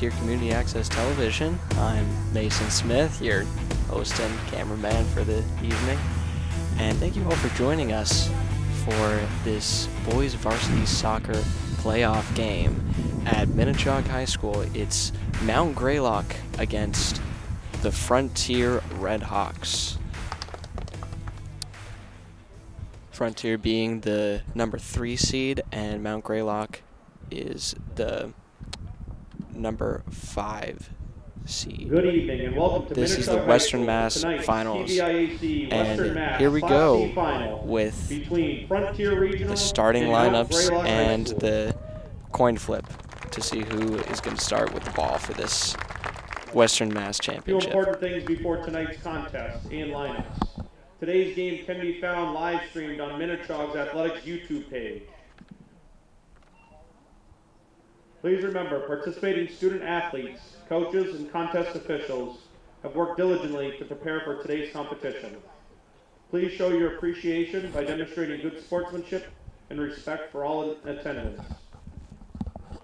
Frontier Community Access Television. I'm Mason Smith, your host and cameraman for the evening. And thank you all for joining us for this boys varsity soccer playoff game at Minnechaug High School. It's Mount Greylock against the Frontier Red Hawks. Frontier being the number three seed, and Mount Greylock is the number five seed. Good evening and welcome to This is the Western Mass Finals. Western And Mass here we go with between Frontier Regional the starting lineups and the coin flip to see who is going to start with the ball for this Western Mass Championship. important things before tonight's contest and lineups. Today's game can be found live streamed on Minnechaug's Athletics YouTube page. Please remember, participating student athletes, coaches, and contest officials have worked diligently to prepare for today's competition. Please show your appreciation by demonstrating good sportsmanship and respect for all in attendance.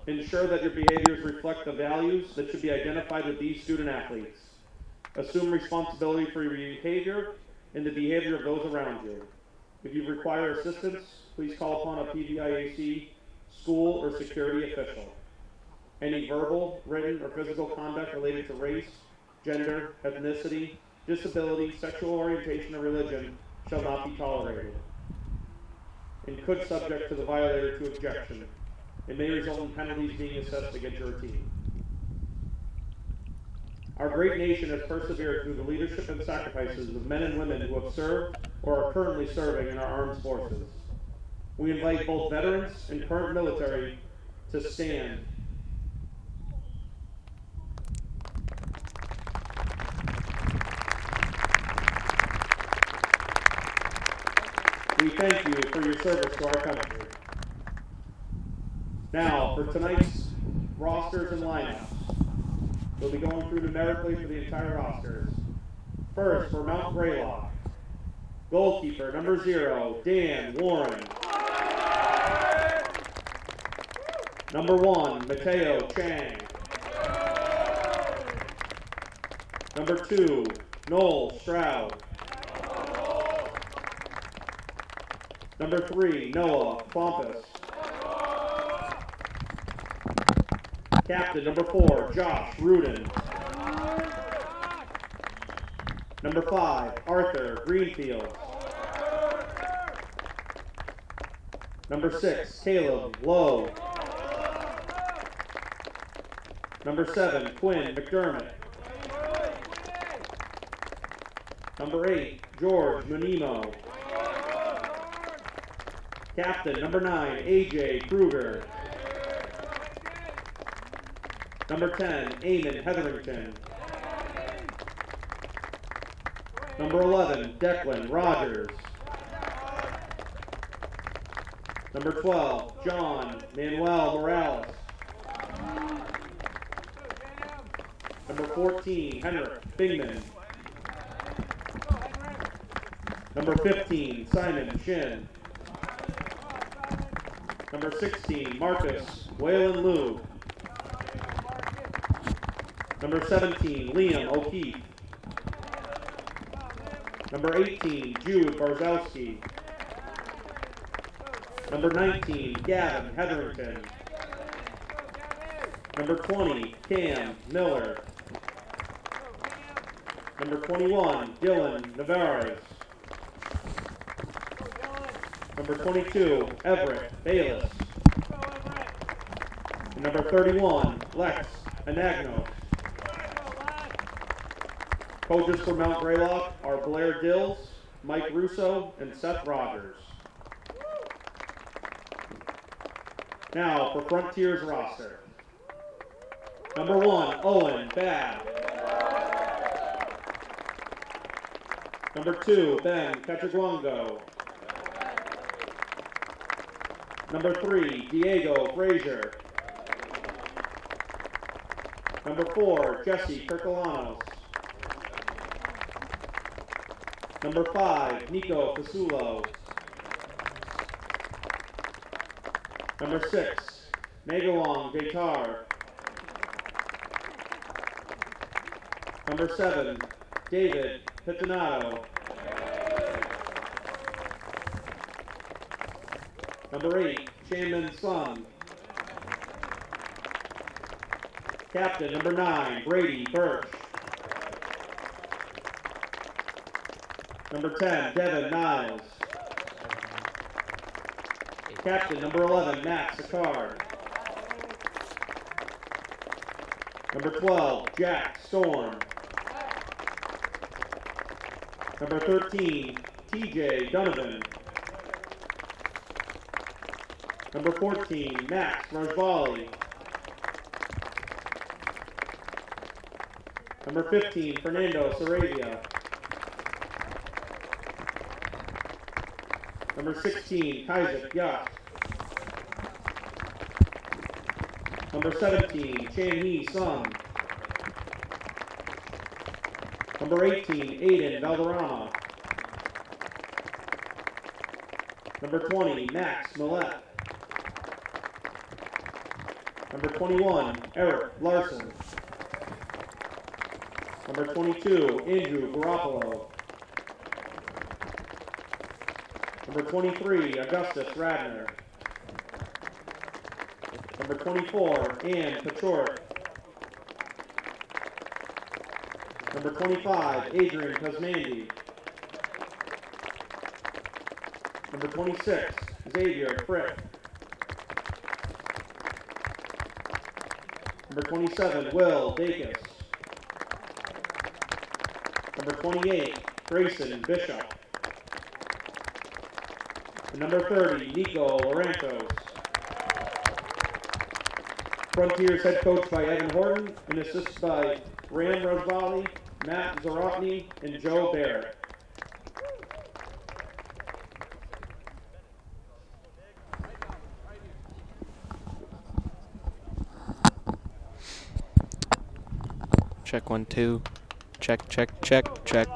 Ensure that your behaviors reflect the values that should be identified with these student athletes. Assume responsibility for your behavior and the behavior of those around you. If you require assistance, please call upon a PVIAC, school, or security official. Any verbal, written, or physical conduct related to race, gender, ethnicity, disability, sexual orientation, or religion shall not be tolerated and could subject to the violator to objection. It may result in penalties being assessed against your team. Our great nation has persevered through the leadership and sacrifices of men and women who have served or are currently serving in our armed forces. We invite both veterans and current military to stand. Thank you for your service to our country. Now, for tonight's rosters and lineups, we'll be going through numerically for the entire rosters. First, for Mount Greylock, goalkeeper number zero, Dan Warren. Number one, Mateo Chang. Number two, Noel Stroud. Number three, Noah Klompus. Captain number four, Josh Rudin. Number five, Arthur Greenfield. Number six, Caleb Lowe. Number seven, Quinn McDermott. Number eight, George Munimo. Captain number nine, AJ Kruger. Number 10, Eamon Hetherington. Number 11, Declan Rogers. Number 12, John Manuel Morales. Number 14, Henrik Bingman. Number 15, Simon Shin. Number 16, Marcus Waylon Liu. Number 17, Liam O'Keefe. Number 18, Jude Barzowski. Number 19, Gavin Hetherington. Number 20, Cam Miller. Number 21, Dylan Navarez. Number 22, Everett Bayless. And number 31, Lex Anagnos. Coaches for Mount Greylock are Blair Dills, Mike Russo, and Seth Rogers. Now for Frontiers roster. Number one, Owen Babb. Number two, Ben Cachaguango. Number three, Diego Frazier. Number four, Jesse Kirkolanos. Number five, Nico Fasulo. Number six, Megalong Vaitar. Number seven, David Pitanato. Number eight, Chan Hee Sun. Captain number nine, Brady Birch. Number 10, Devin Niles. Captain number 11, Matt Sicard. Number 12, Jack Storm. Number 13, TJ Donovan. Number 14, Max Rajvali. Number 15, Fernando Saravia. Number 16, Isaac Yacht. Number 17, Chan Sung. Number 18, Aiden Valderrama. Number 20, Max Millette. Number 21, Eric Larson. Number 22, Andrew Garoppolo. Number 23, Augustus Radner. Number 24, Ann Pachort. Number 25, Adrian Kosmandy. Number 26, Xavier Frick. Number 27, Will Dacus. Number 28, Grayson Bishop. And number 30, Nico Lorantos. Frontiers head coach by Evan Horton and assisted by Ram Rosvali, Matt Zarotny, and Joe Barrett. Check one, two. Check, check, check, check.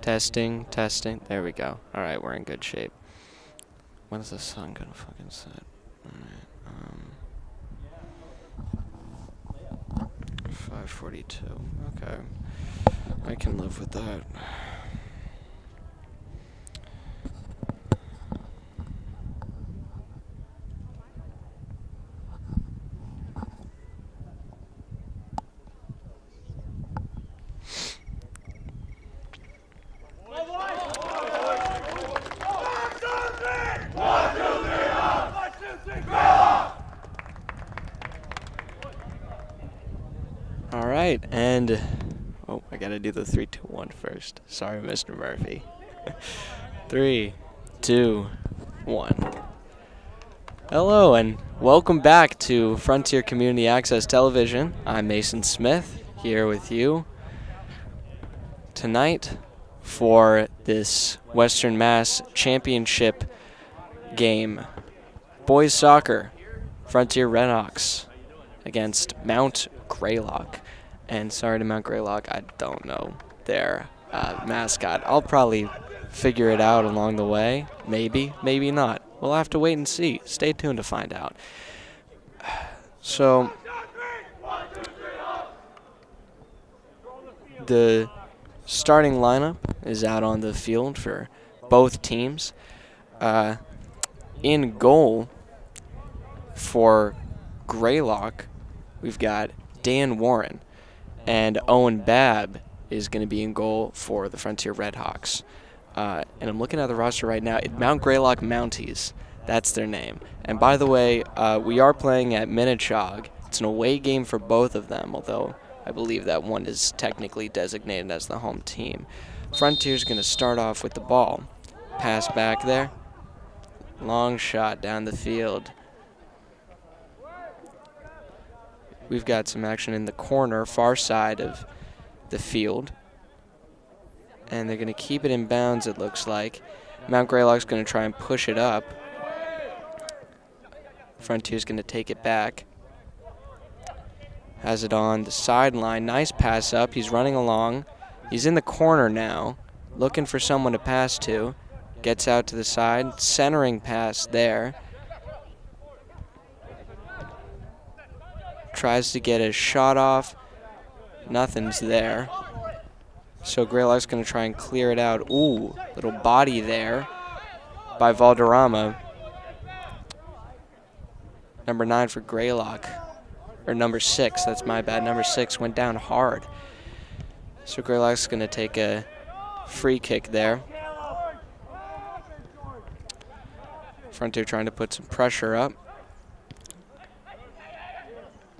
Testing, testing. There we go. Alright, we're in good shape. When is the sun gonna fucking set? Alright, um. 542. Okay. I can live with that. All right, and oh, I gotta do the three, two, one first. Sorry, Mr. Murphy. three, two, one. Hello, and welcome back to Frontier Community Access Television. I'm Mason Smith here with you tonight for this Western Mass Championship game. Boys soccer, Frontier Redhawks against Mount Greylock. And sorry to Mount Greylock, I don't know their uh, mascot. I'll probably figure it out along the way. Maybe, maybe not. We'll have to wait and see. Stay tuned to find out. So, the starting lineup is out on the field for both teams. Uh, in goal for Greylock, we've got Dan Warren, and Owen Babb is going to be in goal for the Frontier Redhawks. Uh, and I'm looking at the roster right now. Mount Greylock Mounties, that's their name. And by the way, uh, we are playing at Minnechaug. It's an away game for both of them, although I believe that one is technically designated as the home team. Frontier's going to start off with the ball. Pass back there. Long shot down the field. We've got some action in the corner, far side of the field. And they're going to keep it in bounds, it looks like. Mount Greylock's going to try and push it up. Frontier's going to take it back. Has it on the sideline. Nice pass up. He's running along. He's in the corner now, looking for someone to pass to. Gets out to the side. Centering pass there. Tries to get a shot off. Nothing's there. So Greylock's going to try and clear it out. Ooh, little body there by Valderrama. Number nine for Greylock. Or number six, that's my bad. Number six went down hard. So Greylock's going to take a free kick there. Frontier trying to put some pressure up.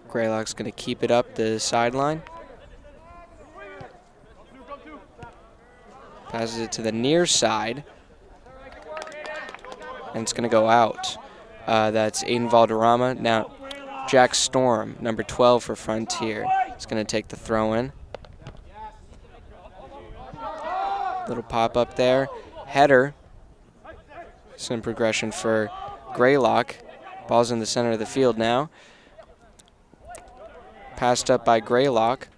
Greylock's going to keep it up the sideline. Passes it to the near side. And it's going to go out. Uh, that's Aiden Valderrama. Now, Jack Storm, number 12 for Frontier. Is going to take the throw in. Little pop up there. Header. Some progression for Greylock. Ball's in the center of the field now. Passed up by Greylock.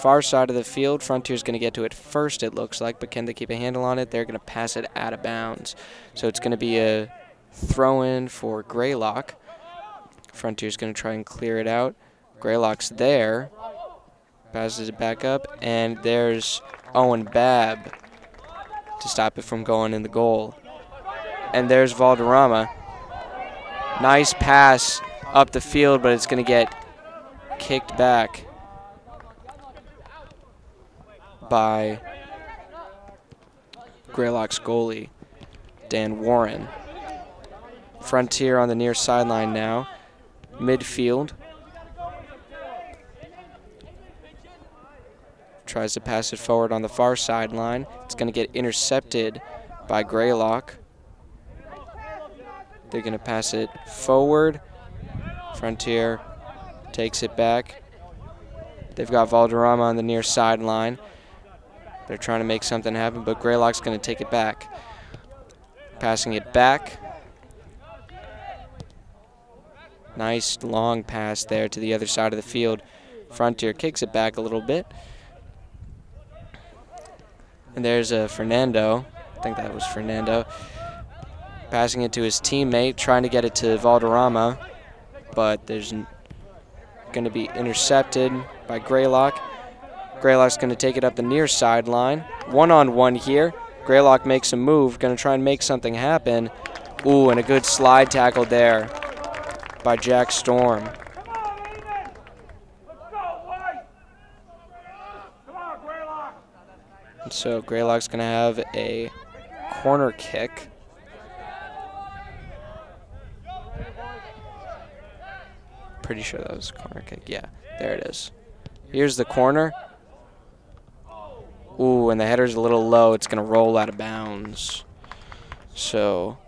Far side of the field. Frontier's going to get to it first, it looks like, but can they keep a handle on it? They're going to pass it out of bounds. So it's going to be a throw in for Greylock. Frontier's going to try and clear it out. Greylock's there. Passes it back up, and there's Owen Babb to stop it from going in the goal. And there's Valderrama. Nice pass up the field, but it's going to get kicked back by Greylock's goalie, Dan Warren. Frontier on the near sideline now. Midfield. Tries to pass it forward on the far sideline. It's going to get intercepted by Greylock. They're going to pass it forward. Frontier takes it back. They've got Valderrama on the near sideline. They're trying to make something happen, but Greylock's going to take it back. Passing it back. Nice long pass there to the other side of the field. Frontier kicks it back a little bit. And there's a Fernando. I think that was Fernando. Passing it to his teammate, trying to get it to Valderrama. But there's going to be intercepted by Greylock. Greylock's going to take it up the near sideline. One on one here. Greylock makes a move, going to try and make something happen. Ooh, and a good slide tackle there by Jack Storm. Come on, Even! Let's go! Come on, Greylock! So Greylock's going to have a corner kick. Pretty sure that was a corner kick. Yeah, there it is. Here's the corner. Ooh, and the header's a little low. It's going to roll out of bounds. So,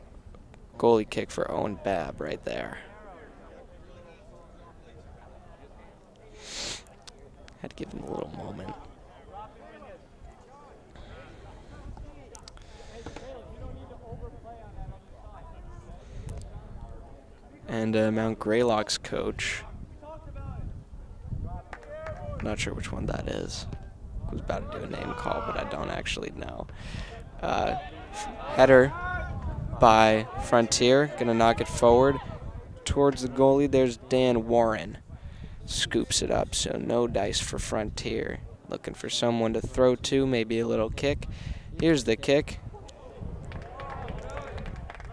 goalie kick for Owen Babb right there. Had to give him a little moment. And uh, Mount Greylock's coach. Not sure which one that is. I was about to do a name call, but I don't actually know. Uh, header by Frontier. Gonna knock it forward towards the goalie. There's Dan Warren. Scoops it up, so no dice for Frontier. Looking for someone to throw to, maybe a little kick. Here's the kick.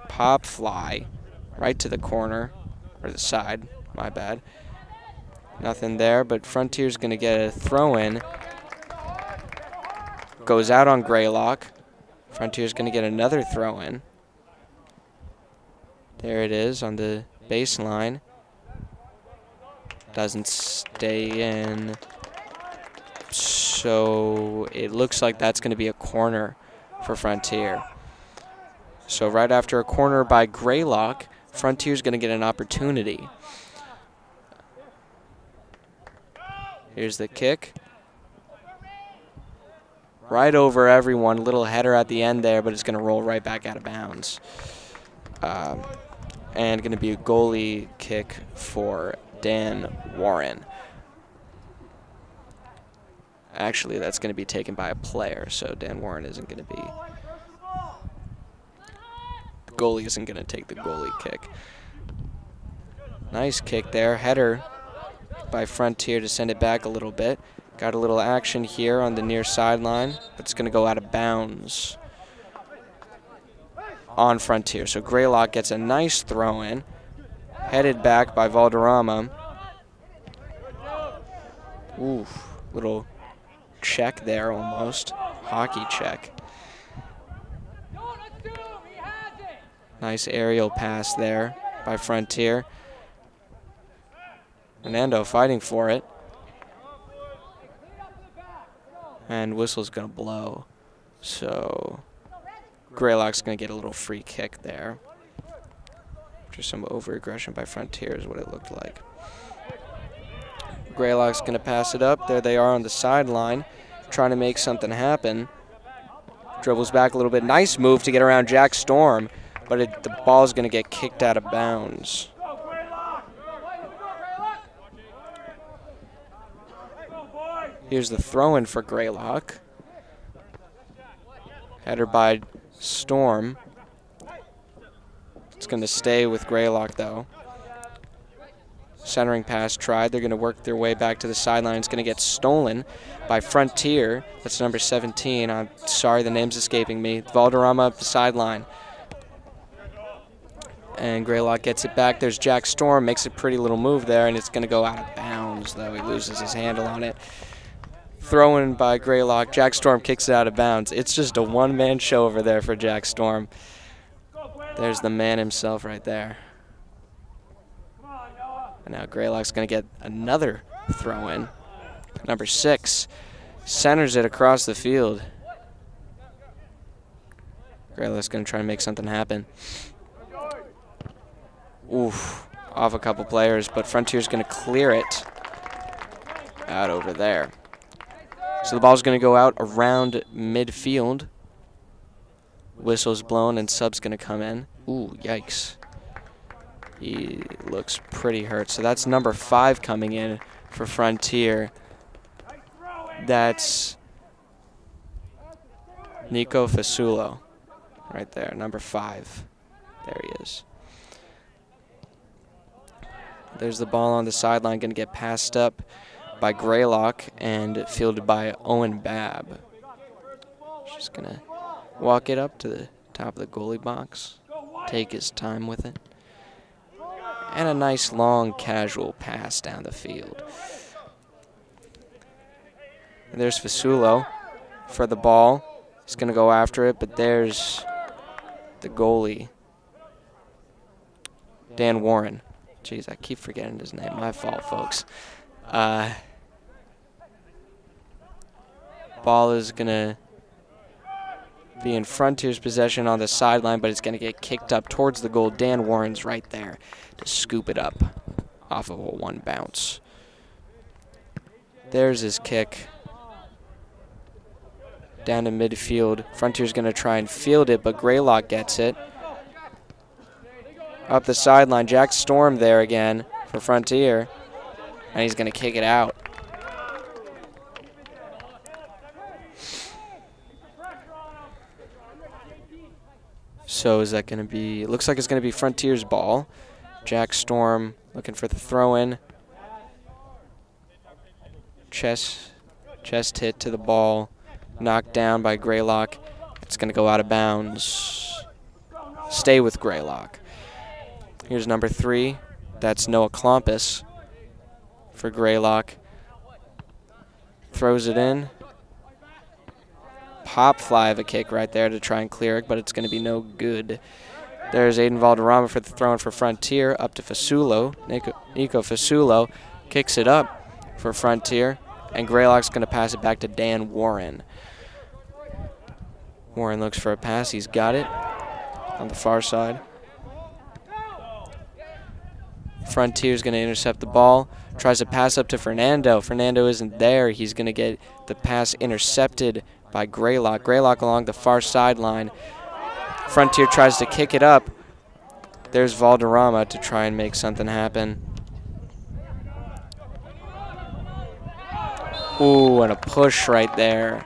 Pop fly right to the corner, or the side, my bad. Nothing there, but Frontier's going to get a throw in. Goes out on Greylock. Frontier's going to get another throw in. There it is on the baseline. Doesn't stay in. So it looks like that's going to be a corner for Frontier. So right after a corner by Greylock, Frontier's going to get an opportunity. Here's the kick. Right over everyone. Little header at the end there, but it's going to roll right back out of bounds. Um, and going to be a goalie kick for Dan Warren. Actually, that's going to be taken by a player, so Dan Warren isn't going to be. The goalie isn't going to take the goalie kick. Nice kick there. Header by Frontier to send it back a little bit. Got a little action here on the near sideline, but it's going to go out of bounds on Frontier. So Greylock gets a nice throw in, headed back by Valderrama. Ooh, little check there almost. Hockey check. Nice aerial pass there by Frontier. Fernando fighting for it. And whistle's going to blow. So Greylock's going to get a little free kick there. Just some over-aggression by Frontier is what it looked like. Greylock's going to pass it up. There they are on the sideline, trying to make something happen. Dribbles back a little bit. Nice move to get around Jack Storm, but it, the ball's going to get kicked out of bounds. Here's the throw in for Greylock. Header by Storm. It's going to stay with Greylock, though. Centering pass tried. They're going to work their way back to the sideline. It's going to get stolen by Frontier. That's number 17. I'm sorry, the name's escaping me. Valderrama up the sideline. And Greylock gets it back. There's Jack Storm, makes a pretty little move there, and it's going to go out of bounds, though. He loses his handle on it throw in by Greylock. Jack Storm kicks it out of bounds. It's just a one man show over there for Jack Storm. There's the man himself right there. And now Greylock's going to get another throw in. Number six centers it across the field. Greylock's going to try and make something happen. Oof, off a couple players, but Frontier's going to clear it out over there. So the ball's going to go out around midfield. Whistle's blown and sub's going to come in. Ooh, yikes. He looks pretty hurt. So that's number five coming in for Frontier. That's Nico Fasulo right there, number five. There he is. There's the ball on the sideline, going to get passed up by Greylock and fielded by Owen Babb. Just going to walk it up to the top of the goalie box, take his time with it. And a nice long casual pass down the field. And there's Fasulo for the ball. He's going to go after it, but there's the goalie, Dan Warren. Jeez, I keep forgetting his name. My fault, folks. Uh, Ball is going to be in Frontier's possession on the sideline, but it's going to get kicked up towards the goal. Dan Warren's right there to scoop it up off of a one bounce. There's his kick. Down to midfield. Frontier's going to try and field it, but Greylock gets it. Up the sideline. Jack Storm there again for Frontier. And he's going to kick it out. So is that going to be, it looks like it's going to be Frontier's ball. Jack Storm looking for the throw in. Chest, chest hit to the ball. Knocked down by Greylock. It's going to go out of bounds. Stay with Greylock. Here's number three. That's Noah Klompus for Greylock. Throws it in pop fly of a kick right there to try and clear it, but it's going to be no good. There's Aiden Valderrama for the throw in for Frontier, up to Fasulo. Nico, Nico Fasulo kicks it up for Frontier, and Greylock's going to pass it back to Dan Warren. Warren looks for a pass. He's got it on the far side. Frontier's going to intercept the ball. Tries to pass up to Fernando. Fernando isn't there. He's going to get the pass intercepted by Greylock. Greylock along the far sideline. Frontier tries to kick it up. There's Valderrama to try and make something happen. Ooh, and a push right there.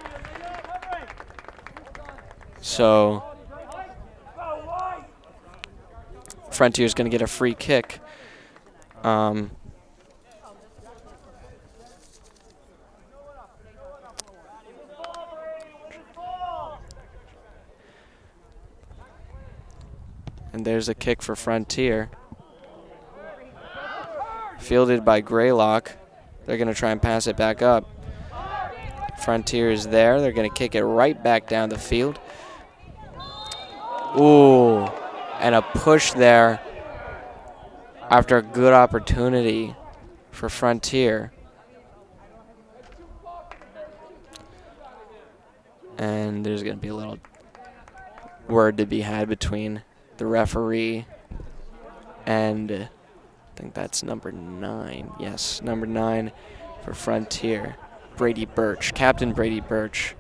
So, Frontier's going to get a free kick. Um, And there's a kick for Frontier. Fielded by Greylock. They're going to try and pass it back up. Frontier is there. They're going to kick it right back down the field. Ooh, and a push there after a good opportunity for Frontier. And there's going to be a little word to be had between the referee and I think that's number nine. Yes, number nine for Frontier. Brady Birch, Captain Brady Birch.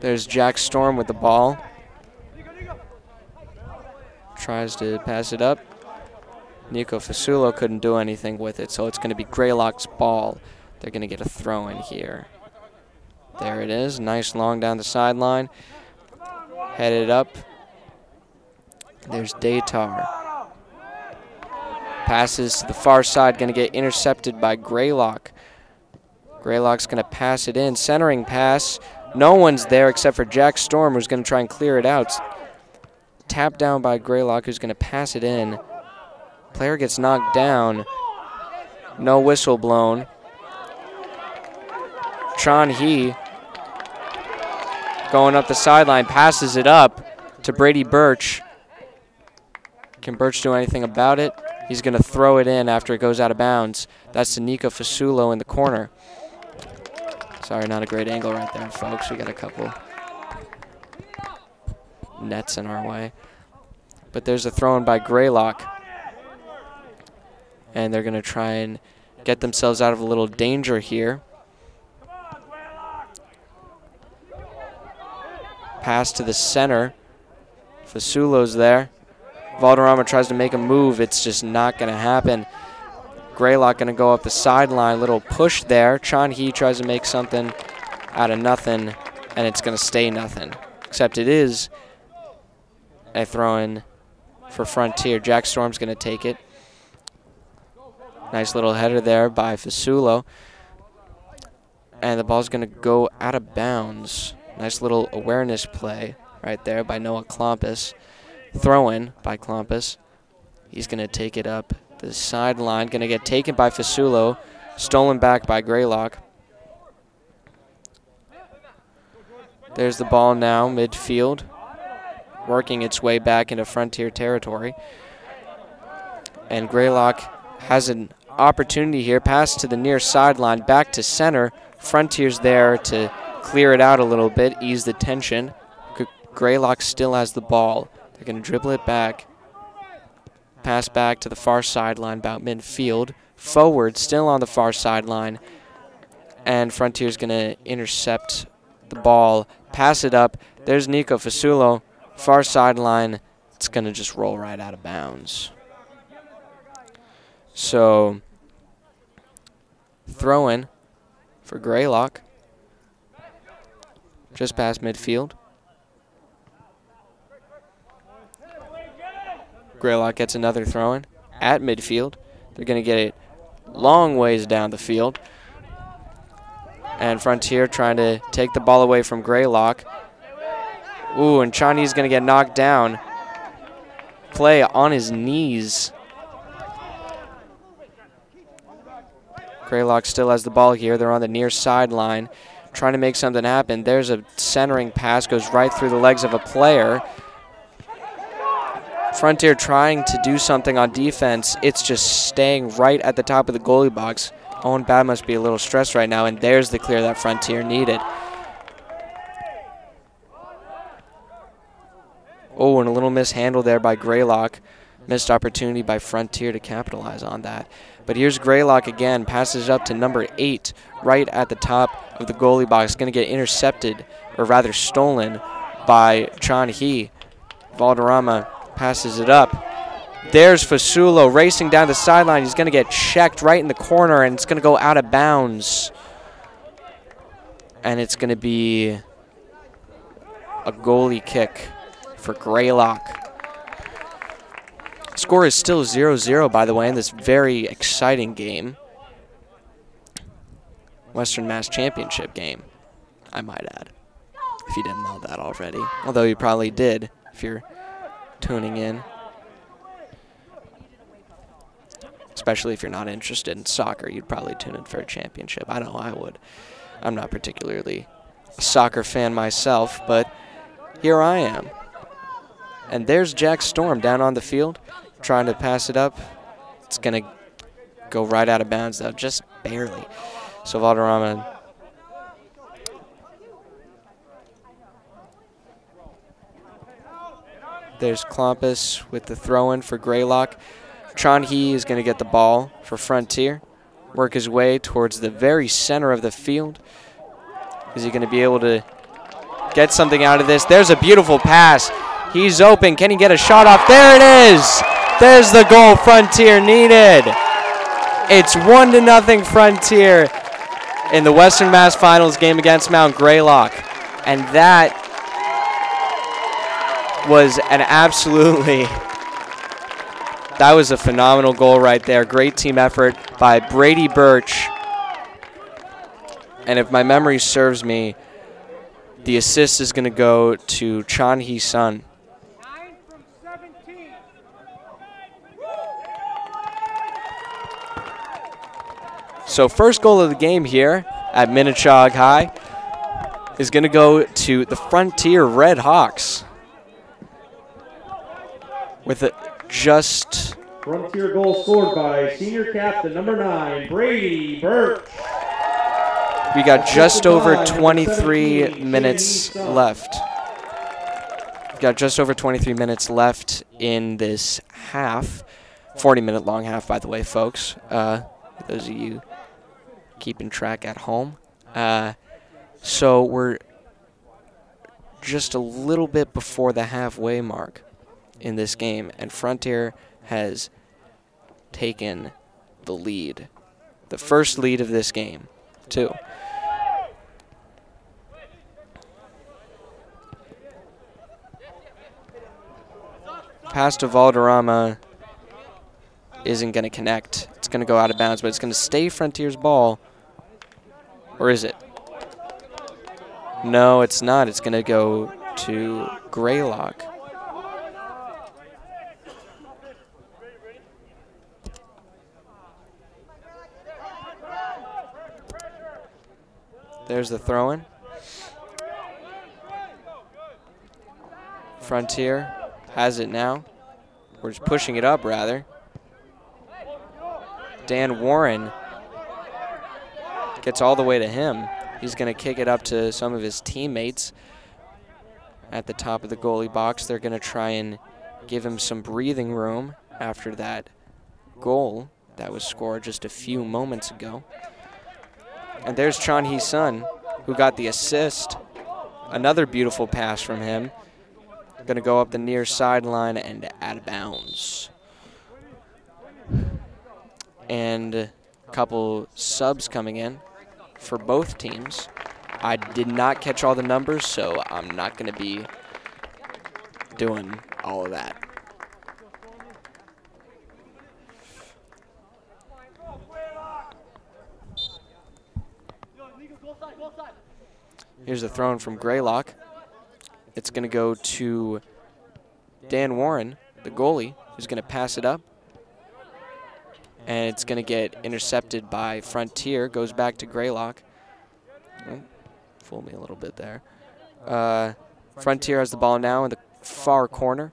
There's Jack Storm with the ball. Tries to pass it up. Nico Fasulo couldn't do anything with it, so it's going to be Greylock's ball. They're going to get a throw in here. There it is. Nice long down the sideline. Headed up. There's Datar. Passes to the far side, going to get intercepted by Greylock. Greylock's going to pass it in. Centering pass. No one's there except for Jack Storm, who's going to try and clear it out. Tapped down by Greylock, who's going to pass it in. Player gets knocked down. No whistle blown. Chan Hee going up the sideline, passes it up to Brady Birch. Can Birch do anything about it? He's going to throw it in after it goes out of bounds. That's to Nico Fasulo in the corner. Sorry, not a great angle right there, folks. We got a couple nets in our way. But there's a throw in by Greylock. And they're going to try and get themselves out of a little danger here. Pass to the center. Fasulo's there. Valderrama tries to make a move. It's just not going to happen. Greylock going to go up the sideline. Little push there. Chan Hee tries to make something out of nothing, and it's going to stay nothing. Except it is a throw-in for Frontier. Jack Storm's going to take it. Nice little header there by Fasulo. And the ball's going to go out of bounds. Nice little awareness play right there by Noah Klompus. Throw in by Klompus. He's going to take it up the sideline. Going to get taken by Fasulo. Stolen back by Greylock. There's the ball now, midfield. Working its way back into Frontier territory. And Greylock has an opportunity here. Pass to the near sideline, back to center. Frontier's there to clear it out a little bit, ease the tension. Greylock still has the ball. They're going to dribble it back. Pass back to the far sideline, about midfield. Forward, still on the far sideline. And Frontier's going to intercept the ball, pass it up. There's Nico Fasulo, far sideline. It's going to just roll right out of bounds. So, throw in for Greylock. Just past midfield. Greylock gets another throw in at midfield. They're going to get it long ways down the field. And Frontier trying to take the ball away from Greylock. Ooh, and Chan Hee's going to get knocked down. Play on his knees. Greylock still has the ball here. They're on the near sideline trying to make something happen. There's a centering pass, goes right through the legs of a player. Frontier trying to do something on defense. It's just staying right at the top of the goalie box. Owen Babb must be a little stressed right now, and there's the clear that Frontier needed. Oh, and a little mishandle there by Greylock. Missed opportunity by Frontier to capitalize on that. But here's Greylock again, passes up to number eight, right at the top of the goalie box. Going to get intercepted, or rather stolen, by Chan Hee. Valderrama passes it up. There's Fasulo racing down the sideline. He's going to get checked right in the corner, and it's going to go out of bounds. And it's going to be a goalie kick for Greylock. Score is still 0-0, by the way, in this very exciting game. Western Mass Championship game. I might add, if you didn't know that already. Although you probably did if you're tuning in. Especially if you're not interested in soccer, you'd probably tune in for a championship. I know I would. I'm not particularly a soccer fan myself, but here I am. And there's Jack Storm down on the field trying to pass it up. It's going to go right out of bounds, though, just barely. So Valderrama There's Klompus with the throw in for Greylock. Chan Hee is going to get the ball for Frontier. Work his way towards the very center of the field. Is he going to be able to get something out of this? There's a beautiful pass. He's open. Can he get a shot off? There it is. There's the goal Frontier needed. It's one to nothing Frontier in the Western Mass Finals game against Mount Greylock. And that was an absolutely that was a phenomenal goal right there. Great team effort by Brady Birch. And if my memory serves me, the assist is going to go to Chan Hee Sun. So first goal of the game here at Minnechaug High is going to go to the Frontier Red Hawks with a just. Frontier goal scored by senior captain number nine, Brady Birch. We got just over 23 minutes left. We've got just over 23 minutes left in this half. 40 minute long half, by the way, folks. Uh, those of you keeping track at home. Uh, so we're just a little bit before the halfway mark in this game, and Frontier has taken the lead. The first lead of this game, too. Pass to Valderrama isn't going to connect. It's going to go out of bounds, but it's going to stay Frontier's ball. Or is it? No, it's not. It's going to go to Greylock. There's the throw in. Frontier has it now. We're just pushing it up, rather. Dan Warren gets all the way to him. He's going to kick it up to some of his teammates at the top of the goalie box. They're going to try and give him some breathing room after that goal that was scored just a few moments ago. And there's Chan Hee Sun, who got the assist. Another beautiful pass from him. Going to go up the near sideline and out of bounds. And a couple subs coming in for both teams. I did not catch all the numbers, so I'm not going to be doing all of that. Here's a throw from Greylock. It's going to go to Dan Warren, the goalie, who's going to pass it up. And it's going to get intercepted by Frontier. Goes back to Greylock. Oh, fool me a little bit there. Uh, Frontier has the ball now in the far corner.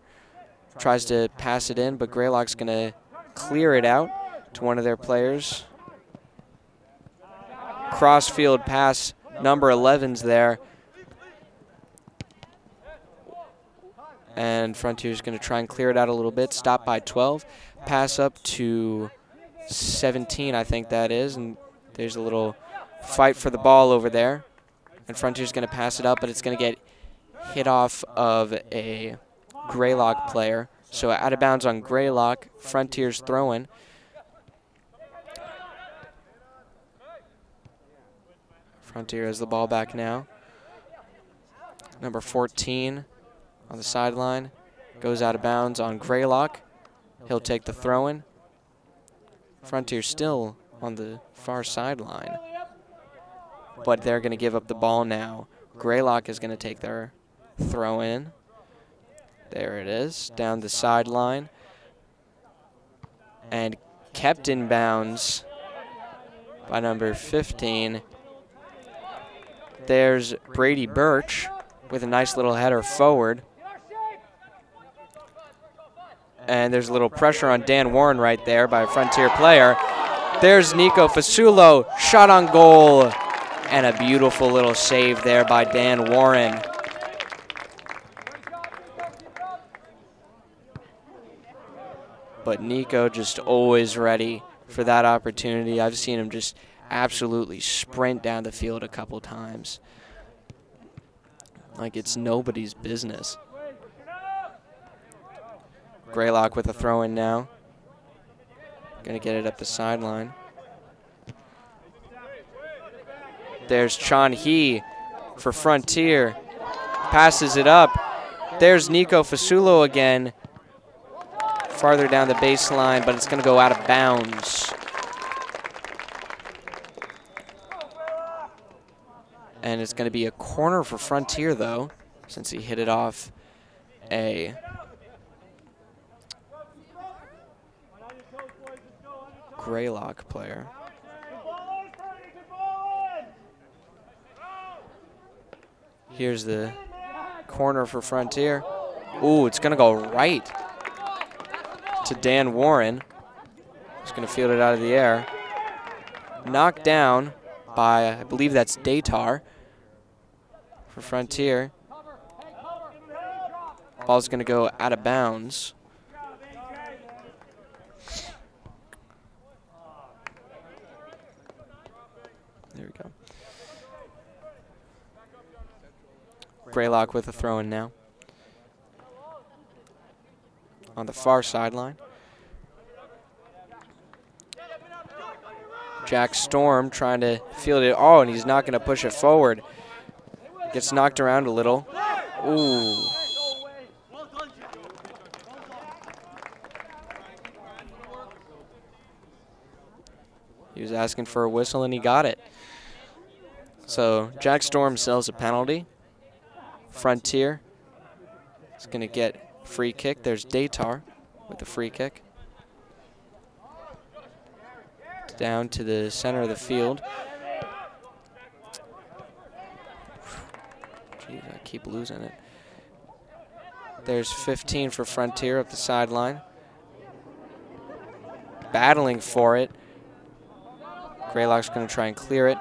Tries to pass it in, but Greylock's going to clear it out to one of their players. Crossfield pass number 11's there. And Frontier's going to try and clear it out a little bit. Stop by 12. Pass up to 17, I think that is. And there's a little fight for the ball over there. And Frontier's going to pass it up, but it's going to get hit off of a Greylock player. So out of bounds on Greylock. Frontier's throwing. Frontier has the ball back now. Number 14 on the sideline goes out of bounds on Greylock. He'll take the throw in. Frontier still on the far sideline. But they're going to give up the ball now Greylock is going to take their throw in. There it is, down the sideline. And kept in bounds by number 15. There's Brady Birch with a nice little header forward. And there's a little pressure on Dan Warren right there by a Frontier player. There's Nico Fasulo, shot on goal, and a beautiful little save there by Dan Warren. But Nico just always ready for that opportunity. I've seen him just absolutely sprint down the field a couple times. Like it's nobody's business. Greylock with a throw in now. Gonna get it up the sideline. There's Chan Hee for Frontier. Passes it up. There's Nico Fasulo again. Farther down the baseline, but it's going to go out of bounds. And it's going to be a corner for Frontier, though, since he hit it off a Greylock player. Here's the corner for Frontier. Ooh, it's going to go right to Dan Warren. He's going to field it out of the air. Knocked down by, I believe that's Datar for Frontier. Ball's going to go out of bounds. There we go. Greylock with a throw in now. On the far sideline. Jack Storm trying to field it. Oh, and he's not going to push it forward. Gets knocked around a little. Ooh. He was asking for a whistle and he got it. So Jack Storm sells a penalty. Frontier is going to get free kick. There's Datar with the free kick. Down to the center of the field. Jeez, I keep losing it. There's 15 for Frontier up the sideline. Battling for it. Greylock's going to try and clear it.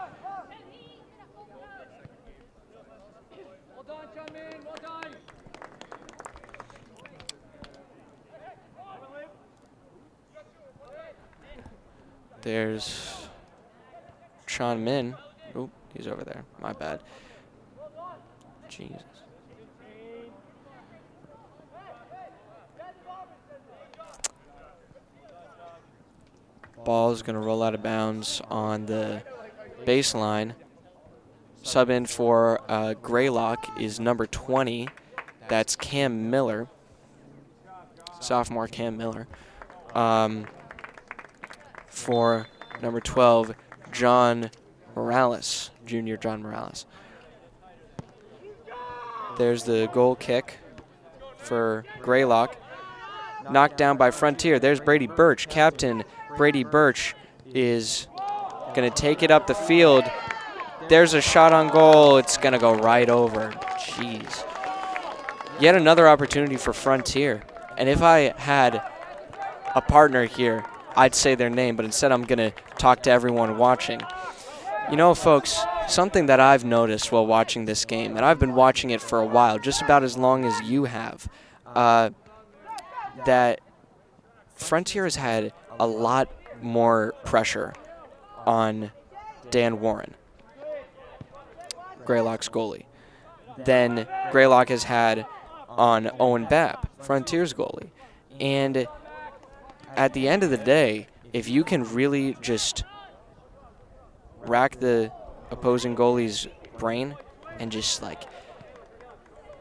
There's Sean Min. Oop, he's over there. My bad. Jesus. Ball is going to roll out of bounds on the baseline. Sub in for uh, Greylock is number 20. That's Cam Miller. Sophomore Cam Miller. Um, for number 12, John Morales, junior John Morales. There's the goal kick for Greylock. Knocked down by Frontier. There's Brady Birch. Captain Brady Birch is going to take it up the field. There's a shot on goal. It's going to go right over. Jeez. Yet another opportunity for Frontier. And if I had a partner here, I'd say their name, but instead I'm going to talk to everyone watching. You know, folks, something that I've noticed while watching this game, and I've been watching it for a while, just about as long as you have, uh, that Frontier has had a lot more pressure on Dan Warren, Greylock's goalie, than Greylock has had on Owen Babb, Frontier's goalie. And at the end of the day, if you can really just rack the opposing goalie's brain and just like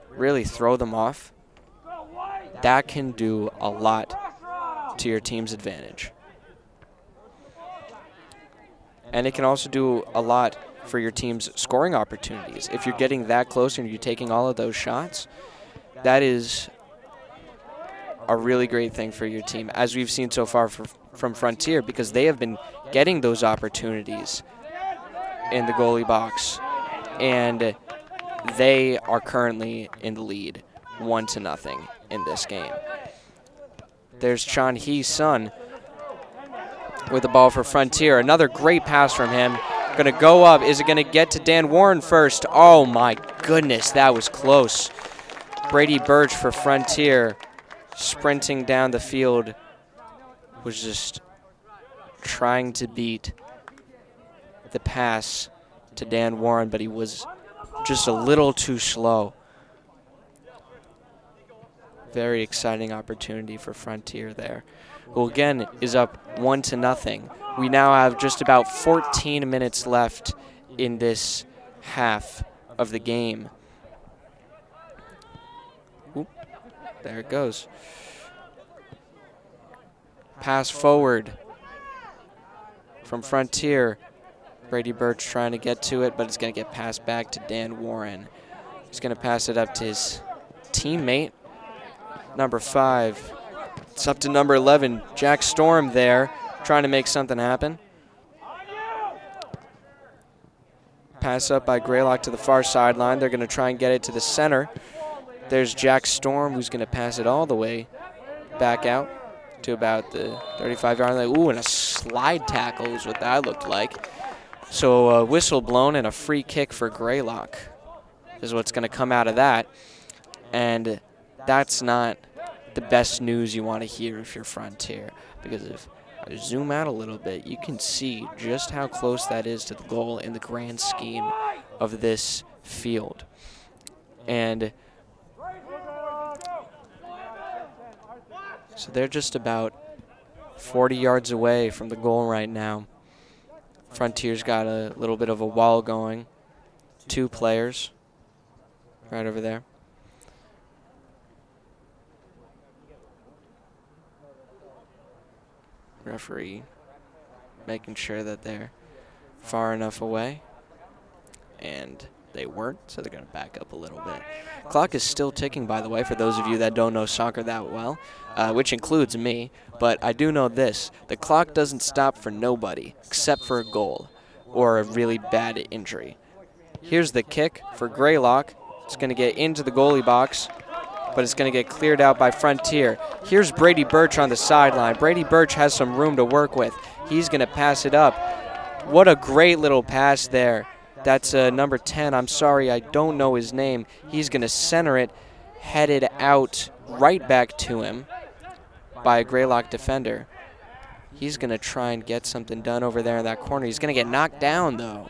really throw them off, that can do a lot to your team's advantage. And it can also do a lot for your team's scoring opportunities. If you're getting that close and you're taking all of those shots, that is a really great thing for your team, as we've seen so far for, from Frontier, because they have been getting those opportunities in the goalie box, and they are currently in the lead, one to nothing in this game. There's Chan Hee Sun with the ball for Frontier. Another great pass from him. Going to go up. Is it going to get to Dan Warren first? Oh my goodness, that was close. Brady Birch for Frontier sprinting down the field was just trying to beat the pass to Dan Warren, but he was just a little too slow. Very exciting opportunity for Frontier there. Who again is up one to nothing. We now have just about 14 minutes left in this half of the game. Oop, there it goes. Pass forward from Frontier. Brady Birch trying to get to it, but it's going to get passed back to Dan Warren. He's going to pass it up to his teammate, number five. It's up to number 11, Jack Storm there, trying to make something happen. Pass up by Greylock to the far sideline. They're going to try and get it to the center. There's Jack Storm, who's going to pass it all the way back out to about the 35 yard line. Ooh, and a slide tackle is what that looked like. So a whistle blown and a free kick for Greylock is what's going to come out of that. And that's not the best news you want to hear if you're Frontier. Because if I zoom out a little bit, you can see just how close that is to the goal in the grand scheme of this field. And so they're just about 40 yards away from the goal right now. Frontier's got a little bit of a wall going. Two players right over there. Referee making sure that they're far enough away. And they weren't, so they're going to back up a little bit. Clock is still ticking, by the way, for those of you that don't know soccer that well, uh, which includes me. But I do know this the clock doesn't stop for nobody except for a goal or a really bad injury. Here's the kick for Greylock. It's going to get into the goalie box, but it's going to get cleared out by Frontier. Here's Brady Birch on the sideline. Brady Birch has some room to work with. He's going to pass it up. What a great little pass there. That's uh, number 10. I'm sorry, I don't know his name. He's going to center it, headed out right back to him by a Greylock defender. He's going to try and get something done over there in that corner. He's going to get knocked down, though.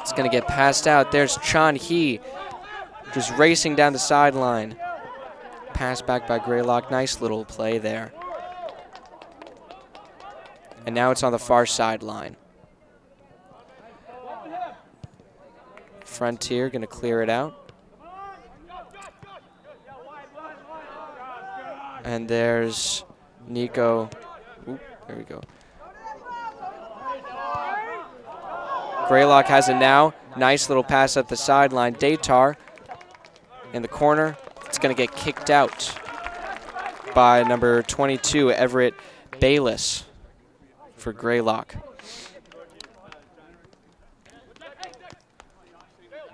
It's going to get passed out. There's Chan Hee just racing down the sideline. Pass back by Greylock. Nice little play there. And now it's on the far sideline. Frontier going to clear it out. And there's Nico. Oop, there we go. Greylock has it now. Nice little pass up the sideline. Datar in the corner. It's going to get kicked out by number 22, Everett Bayless for Greylock.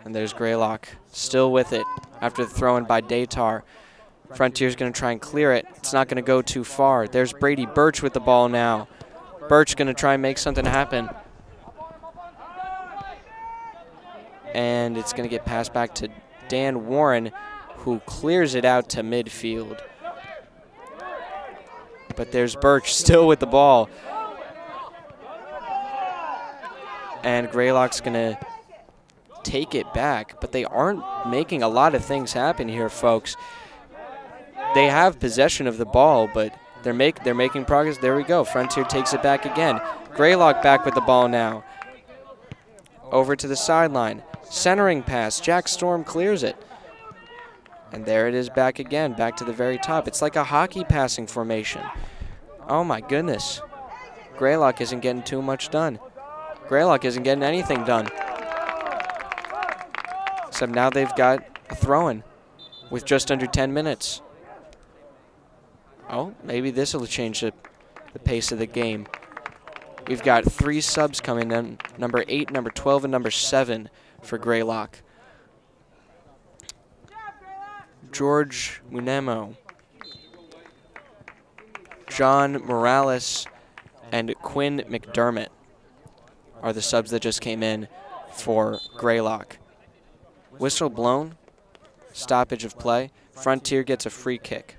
And there's Greylock still with it after the throw in by Datar. Frontier's going to try and clear it. It's not going to go too far. There's Brady Birch with the ball now. Birch going to try and make something happen. And it's going to get passed back to Dan Warren, who clears it out to midfield. But there's Birch still with the ball. And Greylock's going to take it back, but they aren't making a lot of things happen here, folks. They have possession of the ball, but they're make they're making progress. There we go. Frontier takes it back again. Greylock back with the ball now. Over to the sideline. Centering pass. Jack Storm clears it. And there it is back again, back to the very top. It's like a hockey passing formation. Oh my goodness. Greylock isn't getting too much done. Greylock isn't getting anything done. Except now they've got a throw-in with just under 10 minutes. Oh, maybe this will change the, the pace of the game. We've got three subs coming in, number 8, number 12, and number 7 for Greylock. George Munemo, John Morales, and Quinn McDermott are the subs that just came in for Greylock. Whistle blown, stoppage of play. Frontier gets a free kick.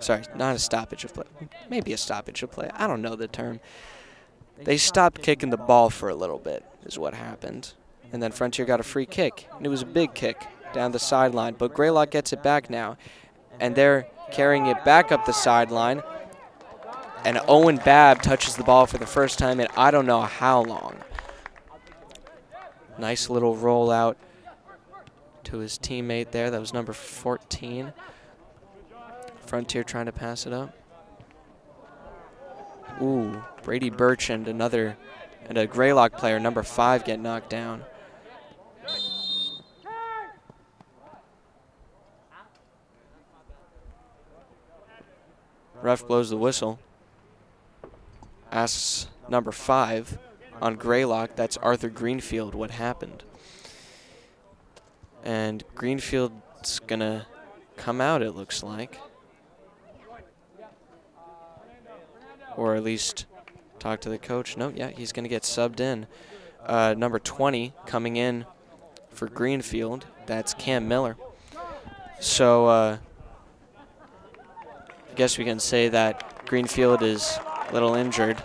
Sorry, not a stoppage of play. Maybe a stoppage of play. I don't know the term. They stopped kicking the ball for a little bit, is what happened. And then Frontier got a free kick. And it was a big kick down the sideline. But Greylock gets it back now. And they're carrying it back up the sideline. And Owen Babb touches the ball for the first time in I don't know how long. Nice little rollout to his teammate there. That was number 14. Frontier trying to pass it up. Ooh, Brady Birch and another, and a Greylock player, number five, get knocked down. Ref blows the whistle. Asks number five on Greylock, that's Arthur Greenfield, what happened. And Greenfield's gonna come out, it looks like. or at least talk to the coach. No, yeah, he's going to get subbed in. Uh, number 20 coming in for Greenfield. That's Cam Miller. So uh, I guess we can say that Greenfield is a little injured.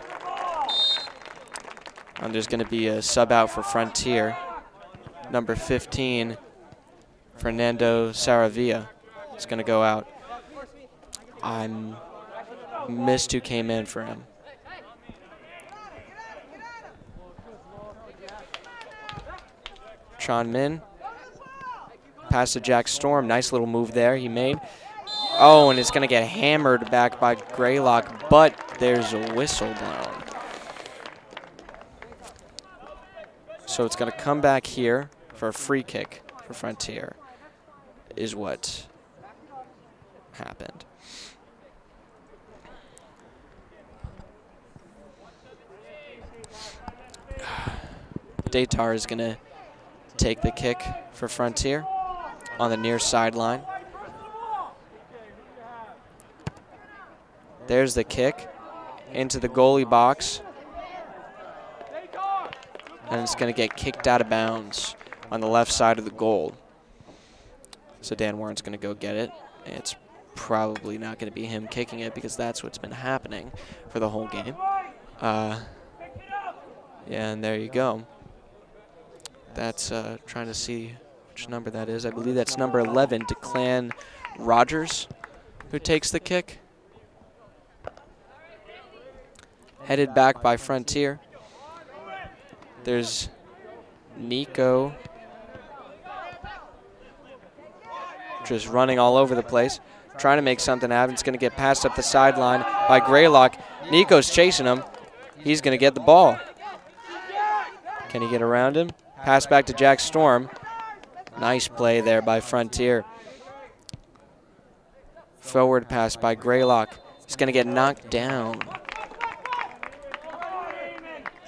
And there's going to be a sub out for Frontier. Number 15, Fernando Saravia is going to go out. I'm missed who came in for him. Tron Min. Pass to Jack Storm. Nice little move there he made. Oh, and it's going to get hammered back by Greylock, but there's a whistle blown. So it's going to come back here for a free kick for Frontier is what happened. Datar is going to take the kick for Frontier on the near sideline. There's the kick into the goalie box. And it's going to get kicked out of bounds on the left side of the goal. So Dan Warren's going to go get it. It's probably not going to be him kicking it because that's what's been happening for the whole game. Uh, yeah, and there you go. That's uh, trying to see which number that is. I believe that's number 11, Declan Rogers, who takes the kick. Headed back by Frontier. There's Nico just running all over the place, trying to make something happen. It's going to get passed up the sideline by Greylock. Nico's chasing him. He's going to get the ball. Can he get around him? Pass back to Jack Storm. Nice play there by Frontier. Forward pass by Greylock. He's going to get knocked down.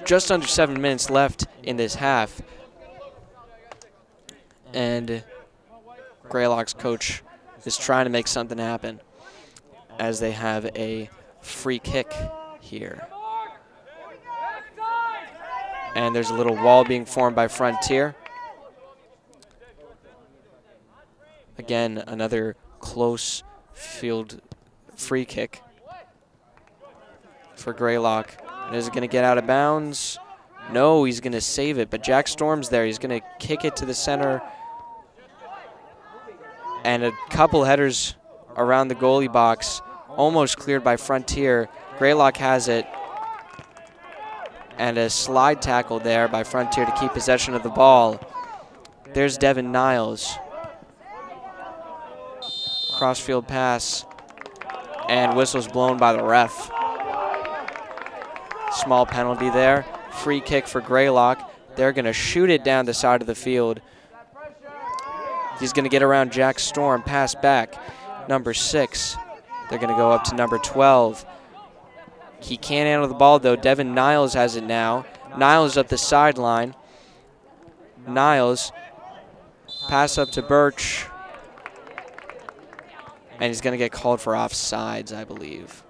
Just under seven minutes left in this half. And Greylock's coach is trying to make something happen as they have a free kick here. And there's a little wall being formed by Frontier. Again, another close field free kick for Greylock. And is it going to get out of bounds? No, he's going to save it. But Jack Storm's there. He's going to kick it to the center. And a couple headers around the goalie box. Almost cleared by Frontier. Greylock has it and a slide tackle there by Frontier to keep possession of the ball. There's Devin Niles. Crossfield pass, and whistles blown by the ref. Small penalty there. Free kick for Greylock. They're going to shoot it down the side of the field. He's going to get around Jack Storm, pass back. Number six. They're going to go up to number 12. He can't handle the ball, though. Devin Niles has it now. Niles up the sideline. Niles. Pass up to Birch. And he's going to get called for offsides, I believe.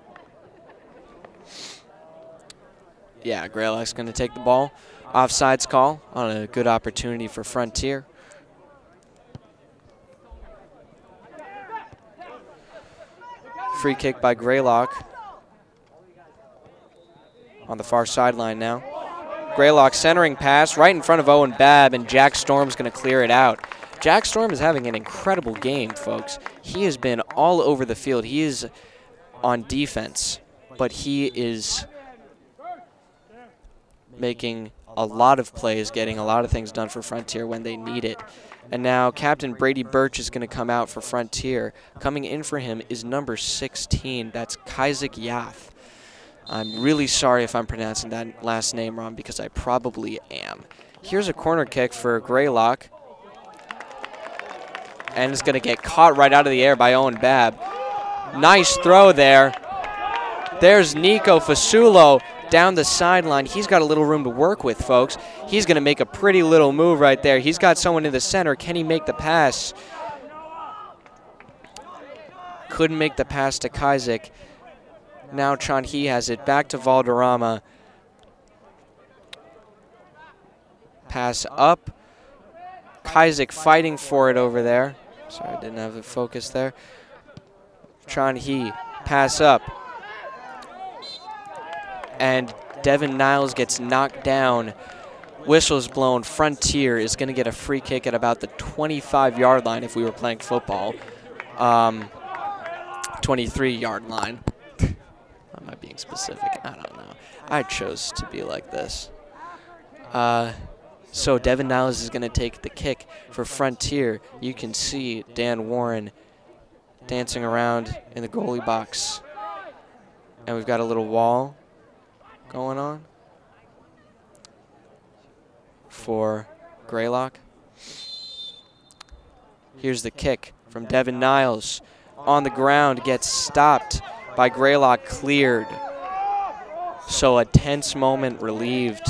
Yeah, Greylock's going to take the ball. Offsides call on a good opportunity for Frontier. Free kick by Greylock. On the far sideline now. Greylock centering pass right in front of Owen Babb, and Jack Storm's going to clear it out. Jack Storm is having an incredible game, folks. He has been all over the field. He is on defense, but he is making a lot of plays, getting a lot of things done for Frontier when they need it. And now Captain Brady Birch is going to come out for Frontier. Coming in for him is number 16. That's Kaizek Yath. I'm really sorry if I'm pronouncing that last name wrong because I probably am. Here's a corner kick for Greylock. And it's going to get caught right out of the air by Owen Babb. Nice throw there. There's Nico Fasulo down the sideline. He's got a little room to work with, folks. He's going to make a pretty little move right there. He's got someone in the center. Can he make the pass? Couldn't make the pass to Kaizek. Now He has it back to Valderrama. Pass up. Kaizek fighting for it over there. Sorry, I didn't have the focus there. Chan Hee, pass up and Devin Niles gets knocked down. Whistle's blown. Frontier is going to get a free kick at about the 25 yard line if we were playing football. Um, 23 yard line. Am I being specific? I don't know. I chose to be like this. Uh, so Devin Niles is going to take the kick for Frontier. You can see Dan Warren dancing around in the goalie box. And we've got a little wall going on for Greylock. Here's the kick from Devin Niles. On the ground, gets stopped by Greylock, cleared. So a tense moment relieved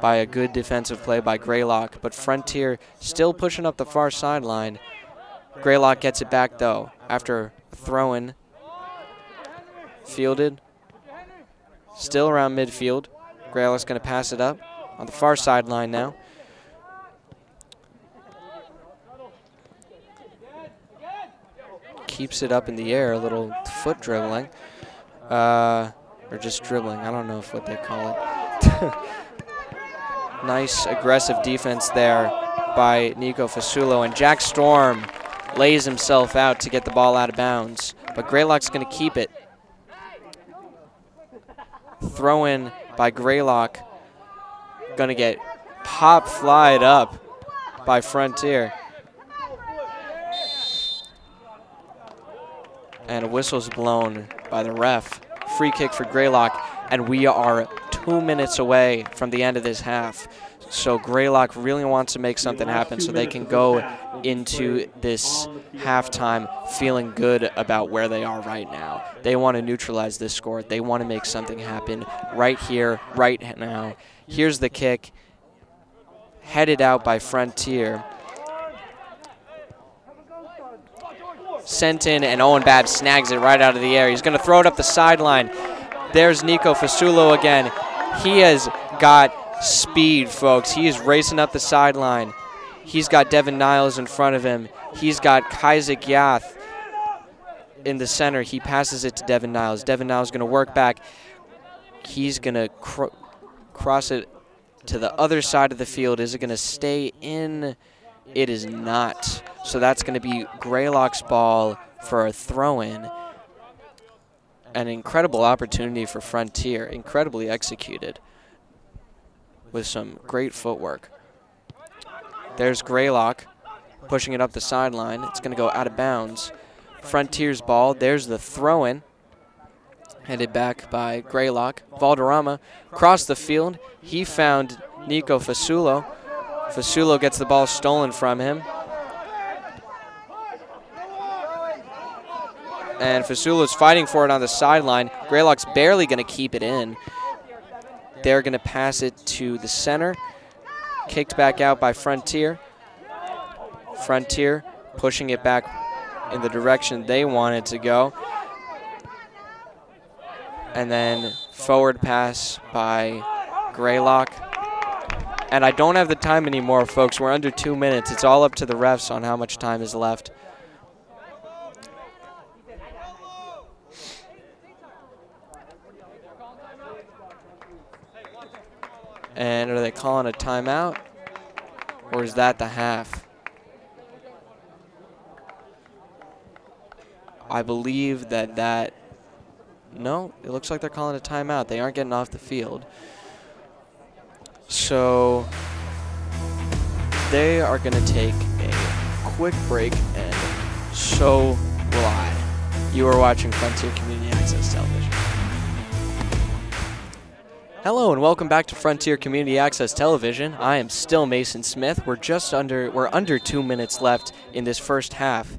by a good defensive play by Greylock, but Frontier still pushing up the far sideline. Greylock gets it back, though, after throwing. Fielded Still around midfield. Greylock's going to pass it up on the far sideline now. Keeps it up in the air, a little foot dribbling. Uh, or just dribbling. I don't know if what they call it. nice aggressive defense there by Nico Fasulo. And Jack Storm lays himself out to get the ball out of bounds. But Greylock's going to keep it throw in by Greylock. Going to get pop flied up by Frontier. And a whistle's blown by the ref. Free kick for Greylock. And we are two minutes away from the end of this half. So Greylock really wants to make something happen so they can go into this halftime feeling good about where they are right now. They want to neutralize this score. They want to make something happen right here, right now. Here's the kick, headed out by Frontier. Sent in, and Owen Babb snags it right out of the air. He's going to throw it up the sideline. There's Nico Fasulo again. He has got speed, folks. He is racing up the sideline. He's got Devin Niles in front of him. He's got Kaizek Yath in the center. He passes it to Devin Niles. Devin Niles is going to work back. He's going to cr cross it to the other side of the field. Is it going to stay in? It is not. So that's going to be Greylock's ball for a throw-in. An incredible opportunity for Frontier, incredibly executed with some great footwork. There's Greylock pushing it up the sideline. It's going to go out of bounds. Frontiers ball. There's the throw in. Headed back by Greylock. Valderrama crossed the field. He found Nico Fasulo. Fasulo gets the ball stolen from him. And Fasulo's fighting for it on the sideline. Greylock's barely going to keep it in. They're going to pass it to the center. Kicked back out by Frontier. Frontier pushing it back in the direction they wanted to go. And then forward pass by Greylock. And I don't have the time anymore, folks. We're under two minutes. It's all up to the refs on how much time is left. And are they calling a timeout? Or is that the half? I believe that that, no, it looks like they're calling a timeout. They aren't getting off the field. So they are going to take a quick break, and so will I. You are watching Frontier Community Access Television. Hello and welcome back to Frontier Community Access Television. I am still Mason Smith. We're just under we're under 2 minutes left in this first half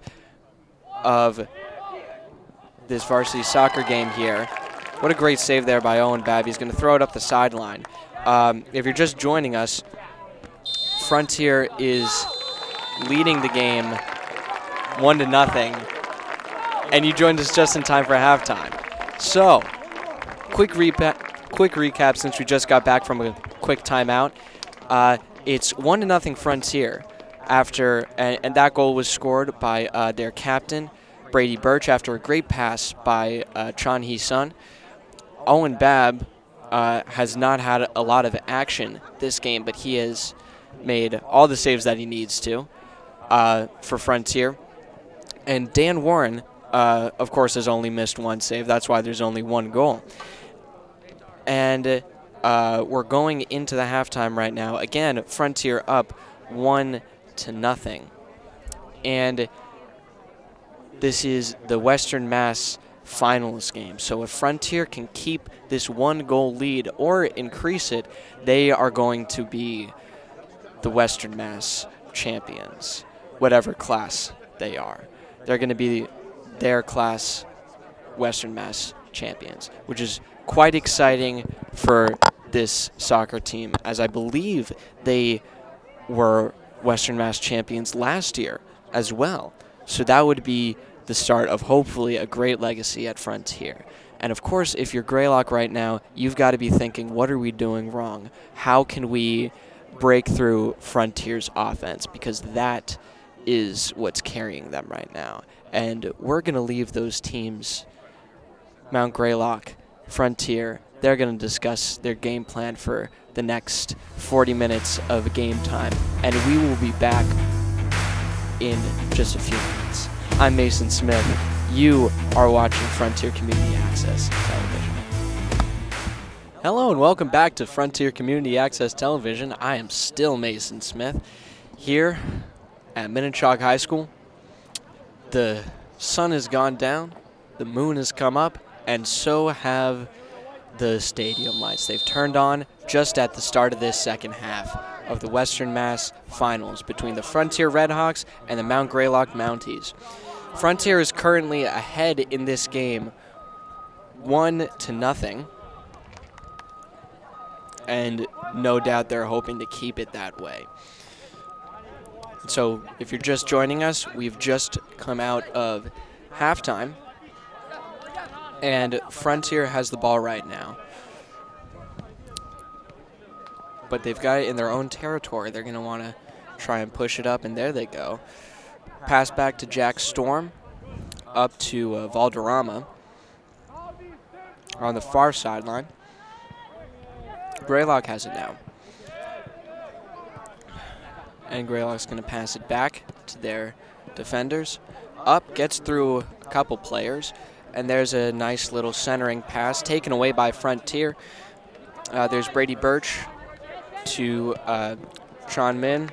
of this varsity soccer game here. What a great save there by Owen Babb. He's going to throw it up the sideline. Um, if you're just joining us, Frontier is leading the game one to nothing, and you joined us just in time for halftime. So, quick recap. Quick recap since we just got back from a quick timeout. Uh, it's one to nothing Frontier after, and, and, that goal was scored by uh, their captain Brady Birch after a great pass by uh, Chan Hee Sun. Owen Babb uh, has not had a lot of action this game, but he has made all the saves that he needs to uh, for Frontier. And Dan Warren, uh, of course, has only missed one save. That's why there's only one goal. And uh, we're going into the halftime right now. Again, Frontier up one to nothing. And this is the Western Mass finals game. So if Frontier can keep this one goal lead or increase it, they are going to be the Western Mass champions, whatever class they are. They're going to be their class Western Mass champions, which is quite exciting for this soccer team, as I believe they were Western Mass champions last year as well. So that would be the start of hopefully a great legacy at Frontier. And of course, if you're Greylock right now, you've got to be thinking, what are we doing wrong? How can we break through Frontier's offense? Because that is what's carrying them right now. And we're going to leave those teams, Mount Greylock, Frontier, they're going to discuss their game plan for the next 40 minutes of game time. And we will be back in just a few minutes. I'm Mason Smith. You are watching Frontier Community Access Television. Hello and welcome back to Frontier Community Access Television. I am still Mason Smith here at Minnechaug High School. The sun has gone down, the moon has come up, and so have the stadium lights. They've turned on just at the start of this second half of the Western Mass Finals between the Frontier Redhawks and the Mount Greylock Mounties. Frontier is currently ahead in this game, one to nothing. And no doubt they're hoping to keep it that way. So, if you're just joining us, we've just come out of halftime. And Frontier has the ball right now. But they've got it in their own territory. They're going to want to try and push it up, and there they go. Pass back to Jack Storm, up to uh, Valderrama on the far sideline. Greylock has it now. And Greylock's going to pass it back to their defenders. Up, gets through a couple players, and there's a nice little centering pass taken away by Frontier. Uh, there's Brady Birch to uh, Tron Min,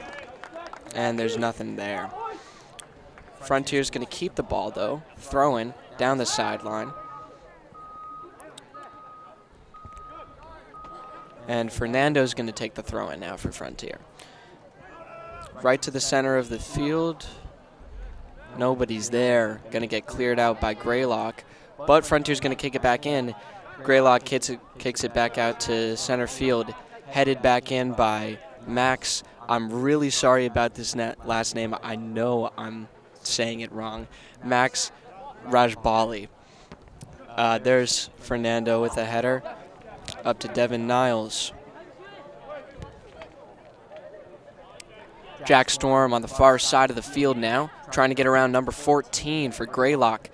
and there's nothing there. Frontier's going to keep the ball, though, throwing down the sideline. And Fernando's going to take the throw in now for Frontier. Right to the center of the field. Nobody's there. Going to get cleared out by Greylock. But Frontier's going to kick it back in. Greylock kicks it, kicks it back out to center field. Headed back in by Max. I'm really sorry about this last name. I know I'm saying it wrong. Max Rajbali. Uh, there's Fernando with a header up to Devin Niles. Jack Storm on the far side of the field now, trying to get around number 14 for Greylock.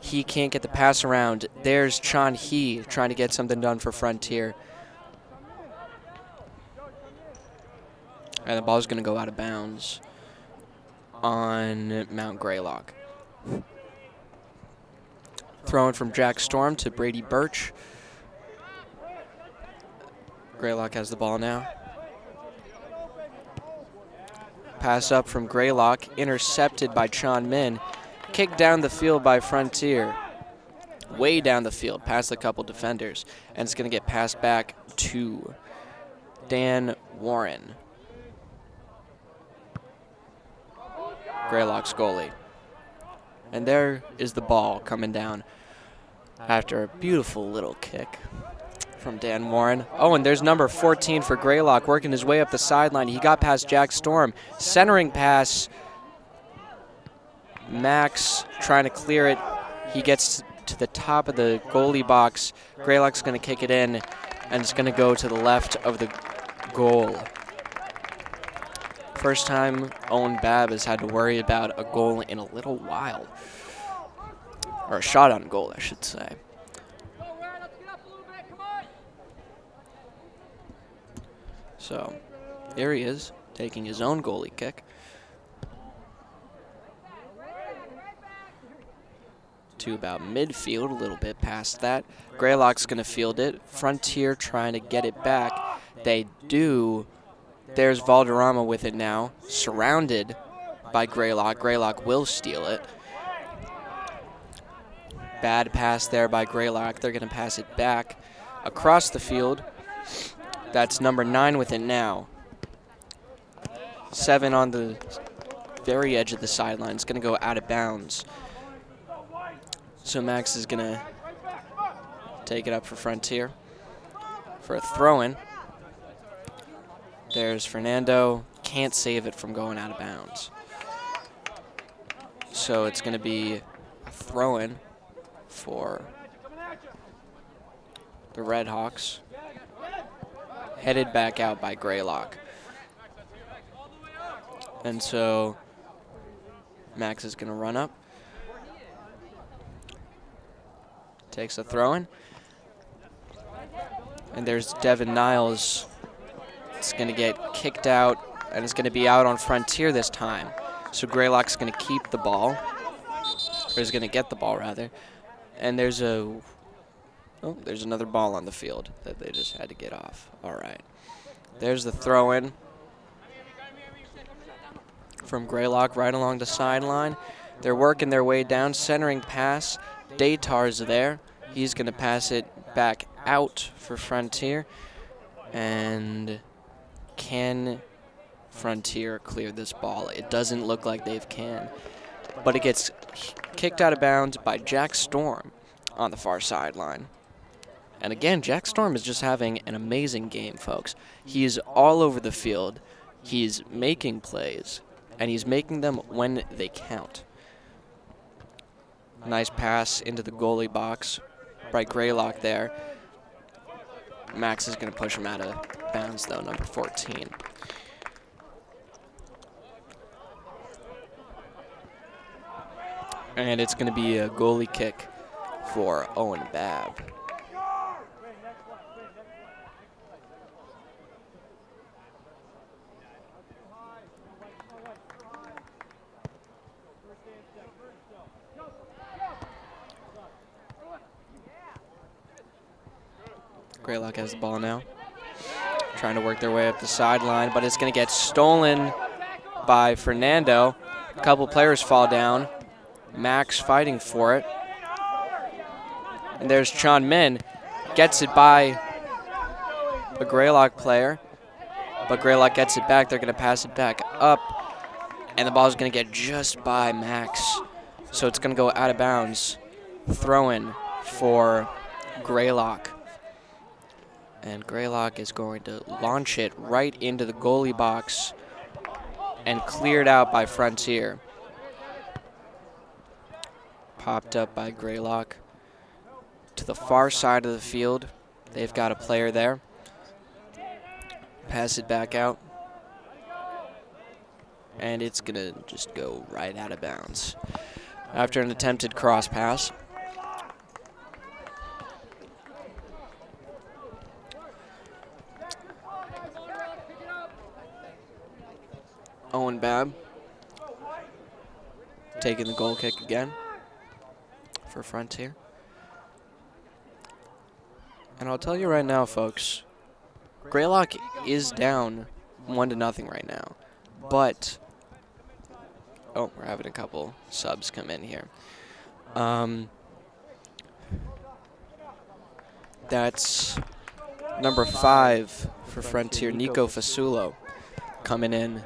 He can't get the pass around. There's Chan Hee trying to get something done for Frontier. And the ball's going to go out of bounds on Mount Greylock. Thrown from Jack Storm to Brady Birch. Greylock has the ball now. Pass up from Greylock, intercepted by Chan Min. Kicked down the field by Frontier. Way down the field, past a couple defenders. And it's going to get passed back to Dan Warren. Greylock's goalie. And there is the ball coming down after a beautiful little kick from Dan Warren. Oh, and there's number 14 for Greylock working his way up the sideline. He got past Jack Storm. Centering pass. Max trying to clear it. He gets to the top of the goalie box. Greylock's going to kick it in, and it's going to go to the left of the goal. First time Owen Babb has had to worry about a goal in a little while. Or a shot on goal, I should say. So, here he is, taking his own goalie kick. To about midfield, a little bit past that. Greylock's going to field it. Frontier trying to get it back. They do. There's Valderrama with it now, surrounded by Greylock. Greylock will steal it. Bad pass there by Greylock. They're going to pass it back across the field. That's number nine with it now. Seven on the very edge of the sideline. It's going to go out of bounds. So Max is going to take it up for Frontier for a throw-in. There's Fernando. Can't save it from going out of bounds. So it's going to be a throw-in for the Red Hawks. Headed back out by Greylock. And so Max is going to run up. Takes a throw in. And there's Devin Niles. It's going to get kicked out, and it's going to be out on Frontier this time. So Greylock's going to keep the ball. Or is going to get the ball, rather. And there's a Oh, there's another ball on the field that they just had to get off. All right. There's the throw in from Greylock right along the sideline. They're working their way down, centering pass. Datar's there. He's going to pass it back out for Frontier. And can Frontier clear this ball? It doesn't look like they've can. But it gets kicked out of bounds by Jack Storm on the far sideline. And again, Jack Storm is just having an amazing game, folks. He's all over the field. He's making plays, and he's making them when they count. Nice pass into the goalie box by Greylock there. Max is going to push him out of bounds, though, number 14. And it's going to be a goalie kick for Owen Babb. Greylock has the ball now. Trying to work their way up the sideline, but it's going to get stolen by Fernando. A couple players fall down. Max fighting for it. And there's Chan Min. Gets it by a Greylock player, but Greylock gets it back. They're going to pass it back up, and the ball is going to get just by Max. So it's going to go out of bounds. Throw in for Greylock. And Greylock is going to launch it right into the goalie box and cleared out by Frontier. Popped up by Greylock. To the far side of the field, they've got a player there. Pass it back out. And it's going to just go right out of bounds. After an attempted cross pass. Owen Babb taking the goal kick again for Frontier. And I'll tell you right now, folks, Greylock is down one to nothing right now. But oh, we're having a couple subs come in here. Um, that's number five for Frontier, Nico Fasulo, coming in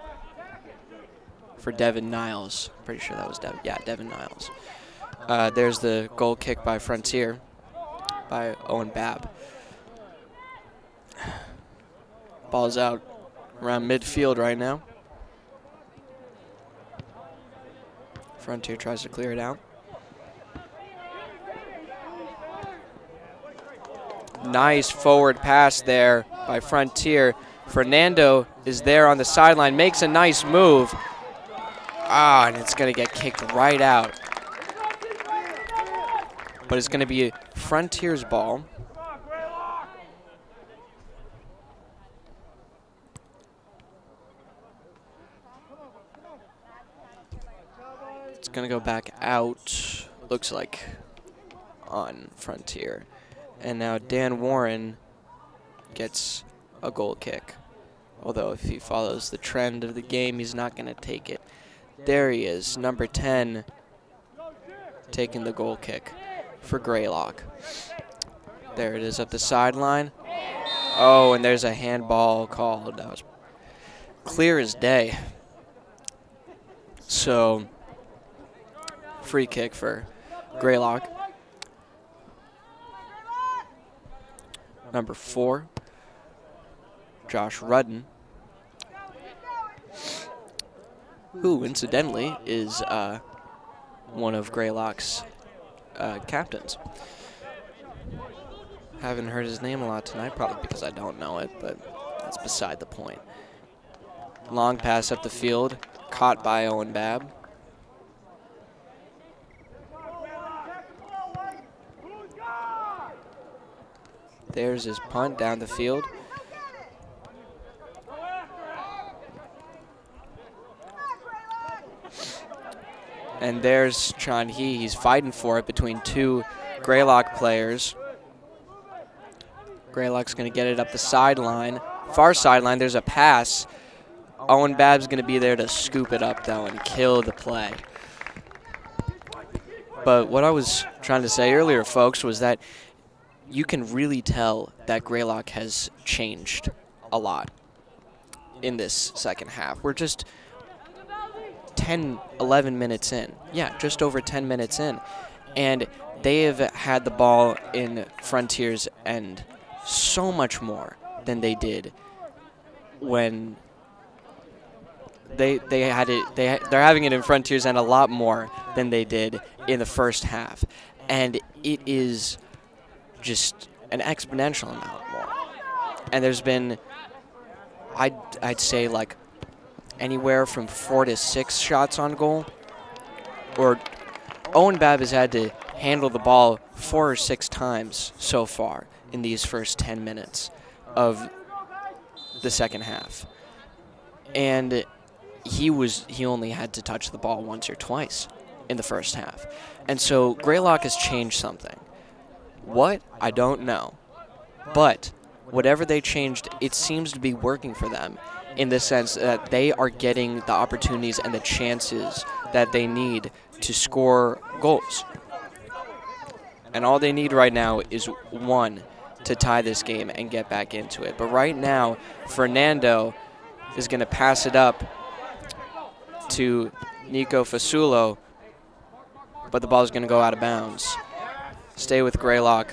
for Devin Niles. Pretty sure that was Devin. Yeah, Devin Niles. Uh, there's the goal kick by Frontier by Owen Babb. Ball's out around midfield right now. Frontier tries to clear it out. Nice forward pass there by Frontier. Fernando is there on the sideline, makes a nice move. Ah, and it's going to get kicked right out. But it's going to be Frontier's ball. It's going to go back out, looks like, on Frontier. And now Dan Warren gets a goal kick. Although if he follows the trend of the game, he's not going to take it. There he is, number 10, taking the goal kick for Greylock. There it is up the sideline. Oh, and there's a handball called. That was clear as day. So, free kick for Greylock. Number four, Josh Rudden, who incidentally is uh, one of Greylock's uh, captains. Haven't heard his name a lot tonight, probably because I don't know it, but that's beside the point. Long pass up the field, caught by Owen Babb. There's his punt down the field. And there's Chan Hee. He's fighting for it between two Greylock players. Greylock's going to get it up the sideline. Far sideline, there's a pass. Owen Babb's going to be there to scoop it up, though, and kill the play. But what I was trying to say earlier, folks, was that you can really tell that Greylock has changed a lot in this second half. We're just 10, 11 minutes in. Yeah, just over 10 minutes in. And they have had the ball in Frontier's end so much more than they did when they they had it they they're having it in Frontiers and a lot more than they did in the first half. And it is just an exponential amount more. And there's been I'd I'd say like anywhere from four to six shots on goal. Or Owen Babb has had to handle the ball four or six times so far in these first 10 minutes of the second half. And he was he only had to touch the ball once or twice in the first half. And so Greylock has changed something. What? I don't know. But whatever they changed, it seems to be working for them in the sense that they are getting the opportunities and the chances that they need to score goals. And all they need right now is one to tie this game and get back into it. But right now, Fernando is going to pass it up to Nico Fasulo, but the ball is going to go out of bounds. Stay with Greylock.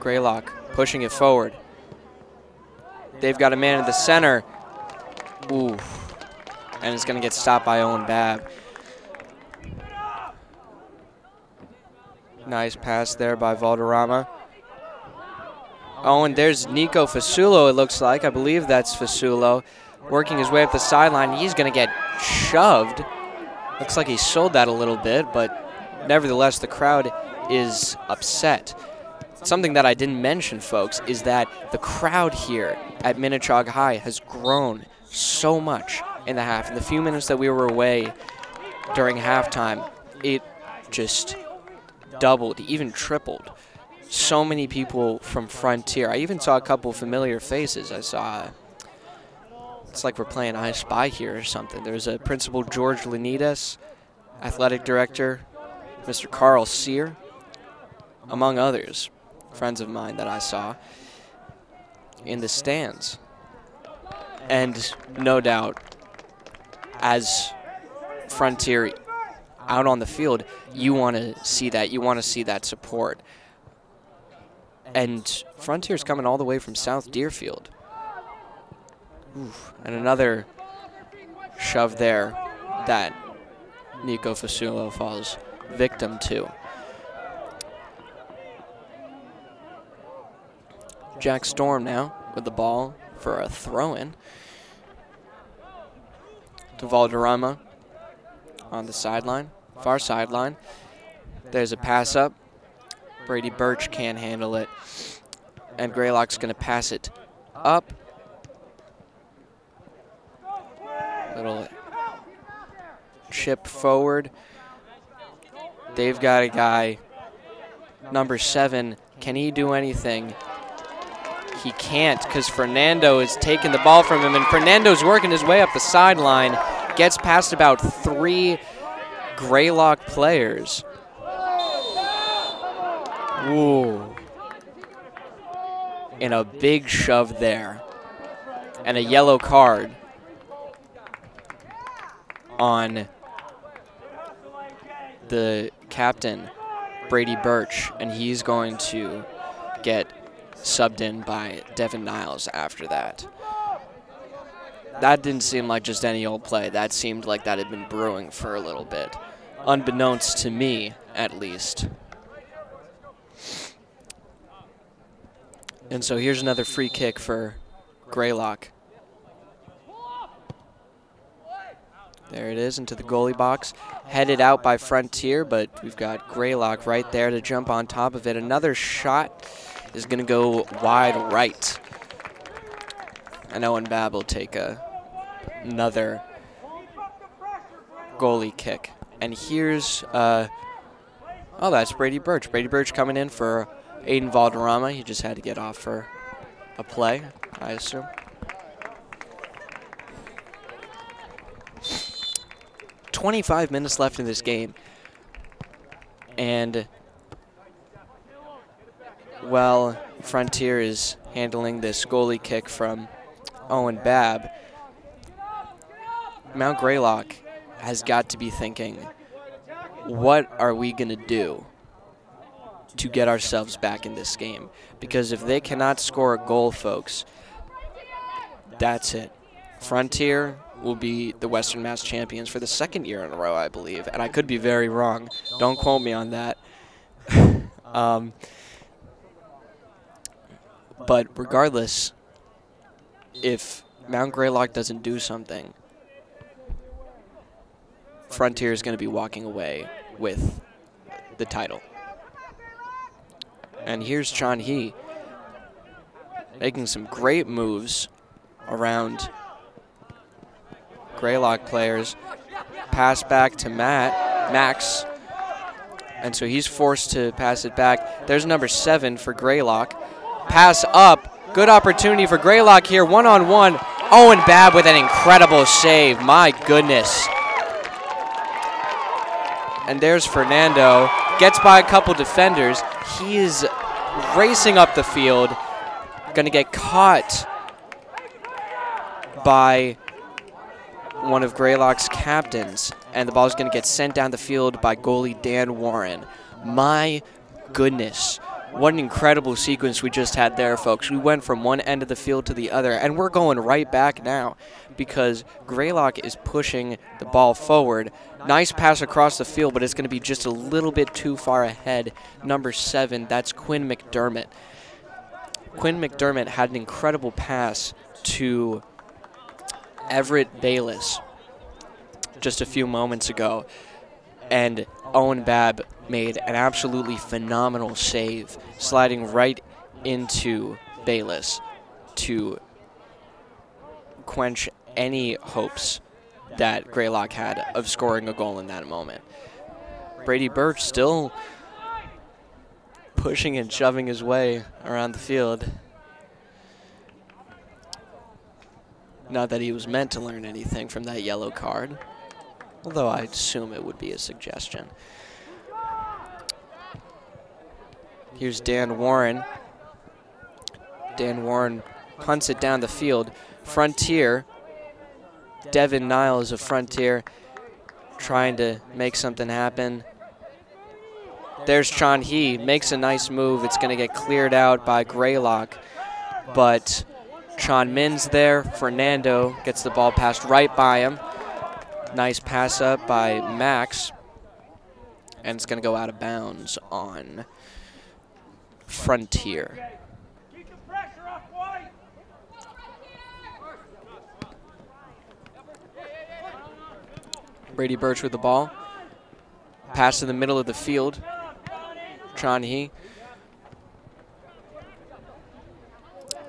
Greylock pushing it forward. They've got a man in the center. Ooh. And it's going to get stopped by Owen Babb. Nice pass there by Valderrama. Oh, and there's Nico Fasulo, it looks like. I believe that's Fasulo. Working his way up the sideline. He's going to get shoved. Looks like he sold that a little bit, but nevertheless, the crowd is upset. Something that I didn't mention, folks, is that the crowd here at Minnechaug High has grown so much in the half. In the few minutes that we were away during halftime, it just doubled, even tripled. So many people from Frontier. I even saw a couple familiar faces. I saw, it's like we're playing I Spy here or something. There's a principal, George Lanitas, athletic director, Mr. Carl Sear, among others, friends of mine that I saw in the stands. And no doubt, as Frontier out on the field, you want to see that. You want to see that support. And Frontier's coming all the way from South Deerfield. Oof. And another shove there that Nico Fasulo falls victim to. Jack Storm now with the ball for a throw-in. To Valderrama on the sideline, far sideline. There's a pass up. Brady Birch can't handle it. And Greylock's going to pass it up. Little chip forward. They've got a guy, number seven. Can he do anything? He can't because Fernando is taking the ball from him, and Fernando's working his way up the sideline. Gets past about three Greylock players. Ooh. And a big shove there. And a yellow card on the captain, Brady Birch, and he's going to get subbed in by Devin Niles after that. That didn't seem like just any old play. That seemed like that had been brewing for a little bit, unbeknownst to me, at least. And so here's another free kick for Greylock. There it is into the goalie box. Headed out by Frontier, but we've got Greylock right there to jump on top of it. Another shot is going to go wide right. And Owen Babb will take a, another goalie kick. And here's, uh, oh, that's Brady Birch. Brady Birch coming in for Aiden Valderrama. He just had to get off for a play, I assume. Twenty-five minutes left in this game, and well, Frontier is handling this goalie kick from Owen Babb. Mount Greylock has got to be thinking, what are we going to do to get ourselves back in this game? Because if they cannot score a goal, folks, that's it. Frontier will be the Western Mass champions for the second year in a row, I believe. And I could be very wrong. Don't quote me on that. um, but regardless, if Mount Greylock doesn't do something, Frontier is going to be walking away with the title. And here's Chan Hee making some great moves around Greylock players. Pass back to Matt, Max. And so he's forced to pass it back. There's number seven for Greylock. Pass up. Good opportunity for Greylock here. One on one. Owen Babb with an incredible save. My goodness. And there's Fernando. Gets by a couple defenders. He is racing up the field. Going to get caught by one of Greylock's captains. And the ball is going to get sent down the field by goalie Dan Warren. My goodness. What an incredible sequence we just had there, folks. We went from one end of the field to the other, and we're going right back now because Greylock is pushing the ball forward. Nice pass across the field, but it's going to be just a little bit too far ahead. Number seven, that's Quinn McDermott. Quinn McDermott had an incredible pass to Everett Bayless just a few moments ago, and Owen Babb made an absolutely phenomenal save, sliding right into Bayless to quench any hopes that Greylock had of scoring a goal in that moment. Brady Birch still pushing and shoving his way around the field. Not that he was meant to learn anything from that yellow card, although I assume it would be a suggestion. Here's Dan Warren. Dan Warren punts it down the field. Frontier, Devin Niles of Frontier, trying to make something happen. There's Chan Hee, makes a nice move. It's going to get cleared out by Greylock, but Chan Min's there. Fernando gets the ball passed right by him. Nice pass up by Max, and it's going to go out of bounds on Frontier. Brady Birch with the ball. Pass in the middle of the field. Chan Hee.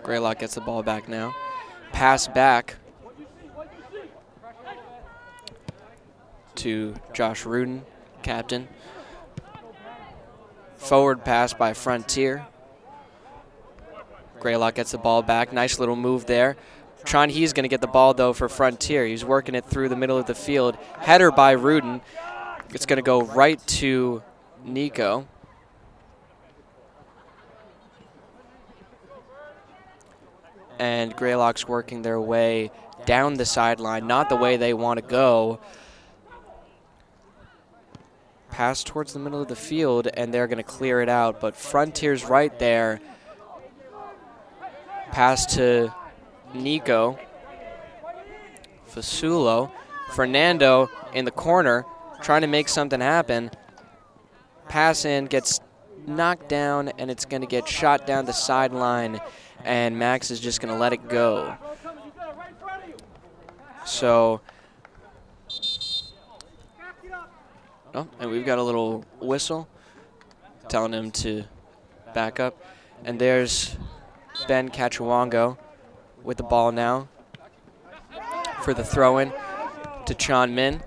Greylock gets the ball back now. Pass back to Josh Rudin, captain. Forward pass by Frontier. Greylock gets the ball back. Nice little move there. Chan Hee's going to get the ball, though, for Frontier. He's working it through the middle of the field. Header by Rudin. It's going to go right to Nico. And Greylock's working their way down the sideline, not the way they want to go. Pass towards the middle of the field, and they're going to clear it out. But Frontier's right there. Pass to Nico. Fasulo. Fernando in the corner trying to make something happen. Pass in, gets knocked down, and it's going to get shot down the sideline, and Max is just going to let it go. So, oh, and we've got a little whistle telling him to back up. And there's Ben Cachuango with the ball now for the throw-in to Chan Min.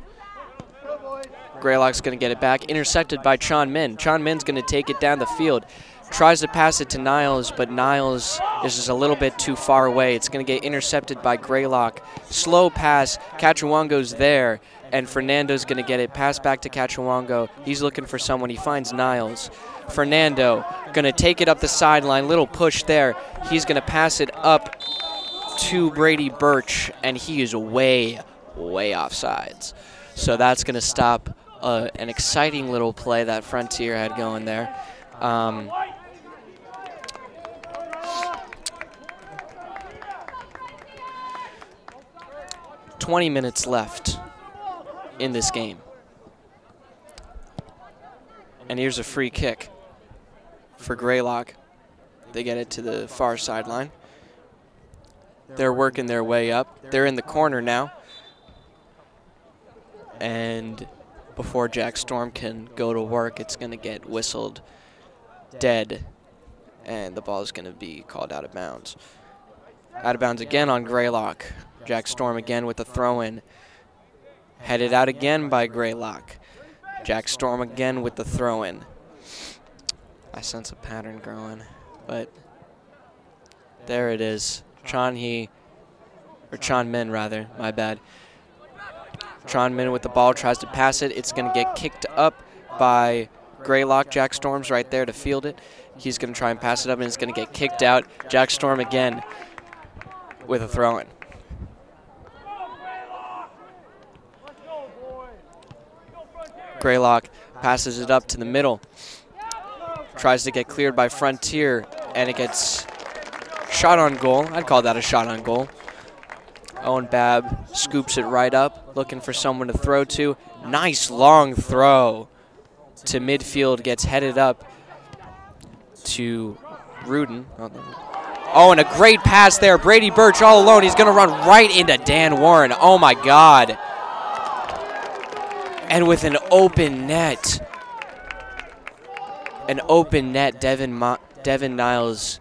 Greylock's going to get it back. Intercepted by Chan Min. Chan Min's going to take it down the field. Tries to pass it to Niles, but Niles is just a little bit too far away. It's going to get intercepted by Greylock. Slow pass. Cachuango's there, and Fernando's going to get it. Pass back to Cachuango. He's looking for someone. He finds Niles. Fernando going to take it up the sideline. Little push there. He's going to pass it up to Brady Birch, and he is way, way off sides. So that's going to stop uh, an exciting little play that Frontier had going there. Um, Twenty minutes left in this game. And here's a free kick for Greylock. They get it to the far sideline. They're working their way up. They're in the corner now. And before Jack Storm can go to work, it's going to get whistled dead. And the ball is going to be called out of bounds. Out of bounds again on Greylock. Jack Storm again with the throw-in. Headed out again by Greylock. Jack Storm again with the throw-in. I sense a pattern growing, but there it is. Chan Hee, or Chan Min rather, my bad. Chan Min with the ball tries to pass it. It's going to get kicked up by Greylock. Jack Storm's right there to field it. He's going to try and pass it up, and it's going to get kicked out. Jack Storm again with a throw in. Greylock passes it up to the middle. Tries to get cleared by Frontier, and it gets shot on goal. I'd call that a shot on goal. Owen Babb scoops it right up, looking for someone to throw to. Nice long throw to midfield, gets headed up to Rudin. Oh, and a great pass there. Brady Birch all alone. He's going to run right into Dan Warren. Oh, my God. And with an open net, an open net, Devin, Mo Devin Niles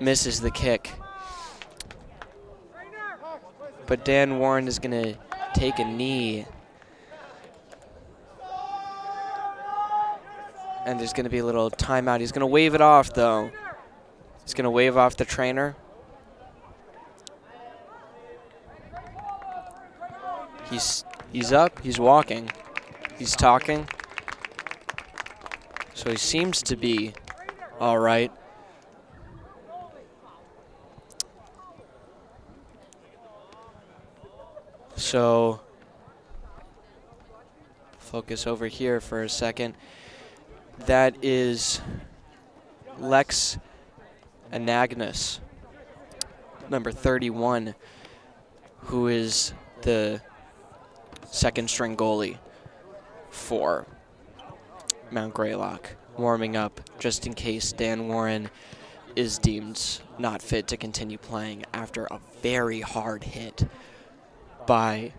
misses the kick. But Dan Warren is going to take a knee. And there's going to be a little timeout. He's going to wave it off, though. He's going to wave off the trainer. He's he's up. He's walking. He's talking. So he seems to be all right. So focus over here for a second. That is Lex Anagnos, number 31, who is the second string goalie for Mount Greylock, warming up just in case Dan Warren is deemed not fit to continue playing after a very hard hit by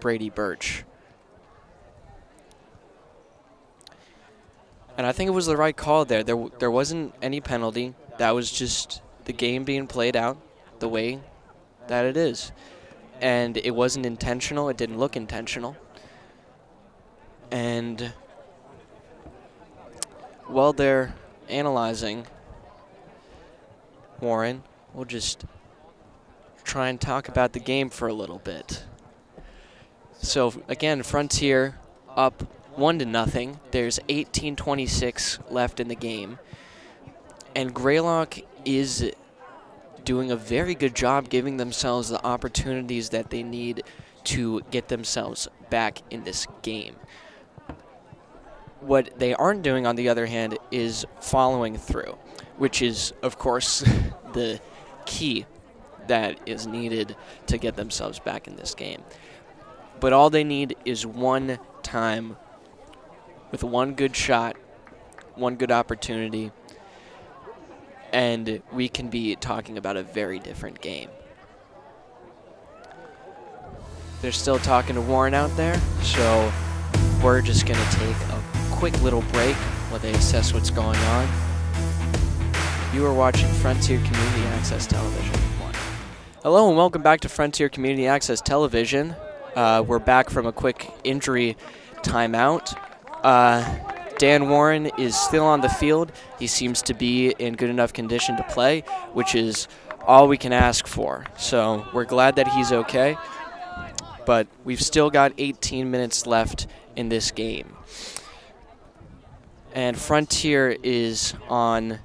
Brady Birch. And I think it was the right call there. There, there wasn't any penalty. That was just the game being played out the way that it is. And it wasn't intentional. It didn't look intentional. And while they're analyzing Warren, we'll just try and talk about the game for a little bit. So again, Frontier up one to nothing. There's 18:26 left in the game, and Greylock is doing a very good job giving themselves the opportunities that they need to get themselves back in this game. What they aren't doing, on the other hand, is following through, which is, of course, the key that is needed to get themselves back in this game. But all they need is one time with one good shot, one good opportunity, and we can be talking about a very different game. They're still talking to Warren out there, so we're just going to take a quick little break while they assess what's going on. You are watching Frontier Community Access Television. Hello and welcome back to Frontier Community Access Television. Uh, we're back from a quick injury timeout. Uh, Dan Warren is still on the field. He seems to be in good enough condition to play, which is all we can ask for. So we're glad that he's okay. But we've still got 18 minutes left in this game. And Frontier is on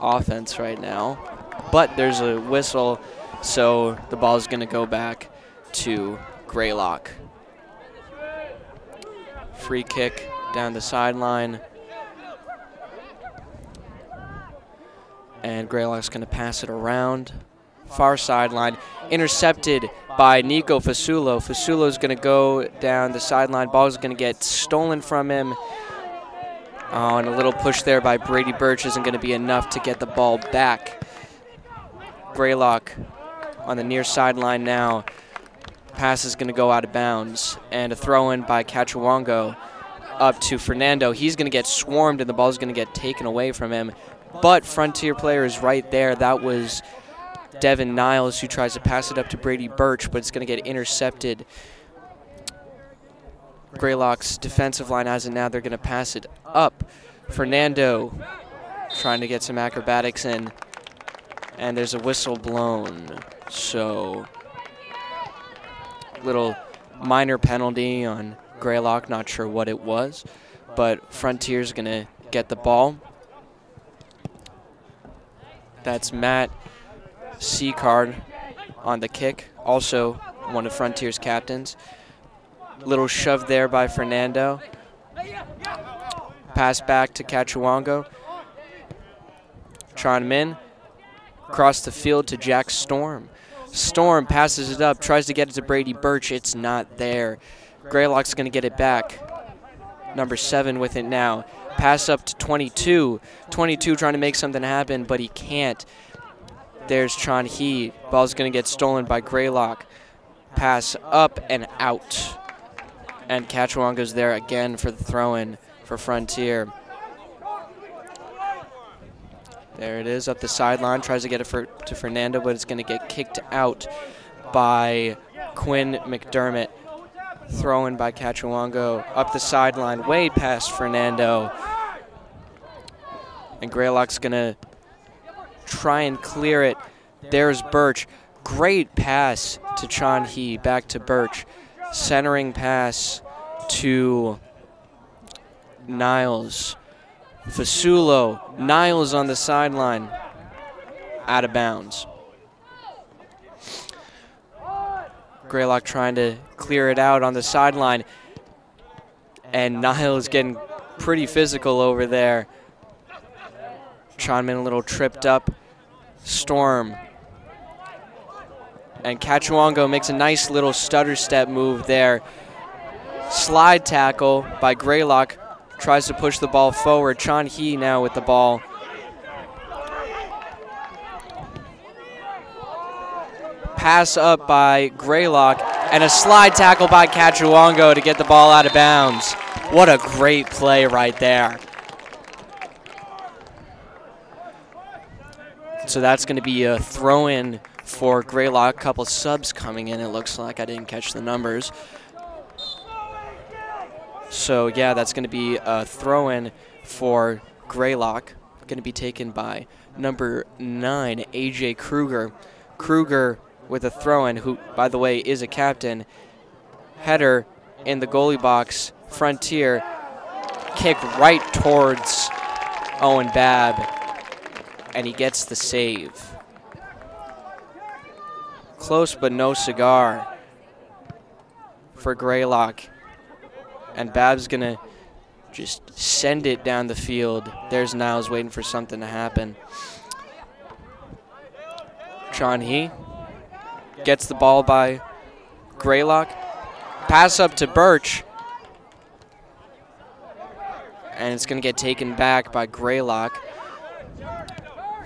offense right now. But there's a whistle, so the ball is going to go back to Greylock. Free kick down the sideline. And Greylock's going to pass it around. Far sideline. Intercepted by Nico Fasulo. Fasulo's going to go down the sideline. Ball is going to get stolen from him. Oh, and a little push there by Brady Birch isn't going to be enough to get the ball back. Greylock on the near sideline now. Pass is going to go out of bounds. And a throw in by Cachuango up to Fernando. He's going to get swarmed, and the ball is going to get taken away from him. But Frontier player is right there. That was Devin Niles who tries to pass it up to Brady Birch, but it's going to get intercepted Greylock's defensive line has it now. They're going to pass it up. Fernando trying to get some acrobatics in. and there's a whistle blown. So, little minor penalty on Greylock, not sure what it was, but Frontier's going to get the ball. That's Matt Seacard on the kick, also one of Frontier's captains. Little shove there by Fernando. Pass back to Cachuango. Chan Min. Across the field to Jack Storm. Storm passes it up, tries to get it to Brady Birch. It's not there. Greylock's going to get it back. Number seven with it now. Pass up to 22. 22 trying to make something happen, but he can't. There's Chan Hee. Ball's going to get stolen by Greylock. Pass up and out. And Cachuango's there again for the throw in for Frontier. There it is up the sideline. Tries to get it for, to Fernando, but it's going to get kicked out by Quinn McDermott. Thrown by Cachuango up the sideline, way past Fernando. And Greylock's going to try and clear it. There's Birch. Great pass to Chan Hee, back to Birch. Centering pass to Niles. Fasulo, Niles on the sideline, out of bounds. Greylock trying to clear it out on the sideline. And Niles getting pretty physical over there. Chan Min a little tripped up. Storm. And Cachuango makes a nice little stutter step move there. Slide tackle by Greylock. Tries to push the ball forward. Chan Hee now with the ball. Pass up by Greylock. And a slide tackle by Cachuango to get the ball out of bounds. What a great play right there. So that's going to be a throw in for Greylock. Couple subs coming in, it looks like. I didn't catch the numbers. So, yeah, that's going to be a throw in for Greylock. Going to be taken by number nine, AJ Kruger. Kruger with a throw in, who, by the way, is a captain. Header in the goalie box. Frontier kick right towards Owen Babb, and he gets the save. Close but no cigar for Greylock. And Babb's going to just send it down the field. There's Niles waiting for something to happen. Chan Hee gets the ball by Greylock. Pass up to Birch. And it's going to get taken back by Greylock.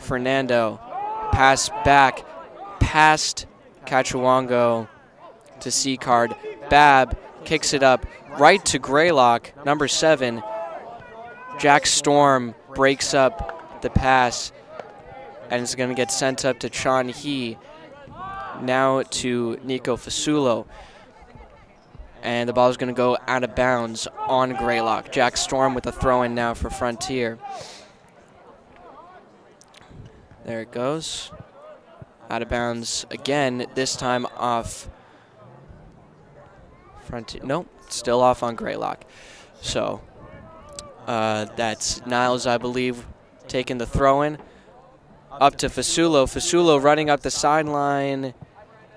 Fernando. Pass back. Past Cachuango to C-Card. Babb kicks it up right to Greylock, number seven. Jack Storm breaks up the pass and is going to get sent up to Chan Hee. Now to Nico Fasulo. And the ball is going to go out of bounds on Greylock. Jack Storm with a throw in now for Frontier. There it goes. Out of bounds again, this time off Frontier. Nope, still off on Greylock. So uh, that's Niles, I believe, taking the throw in. Up to Fasulo. Fasulo running up the sideline.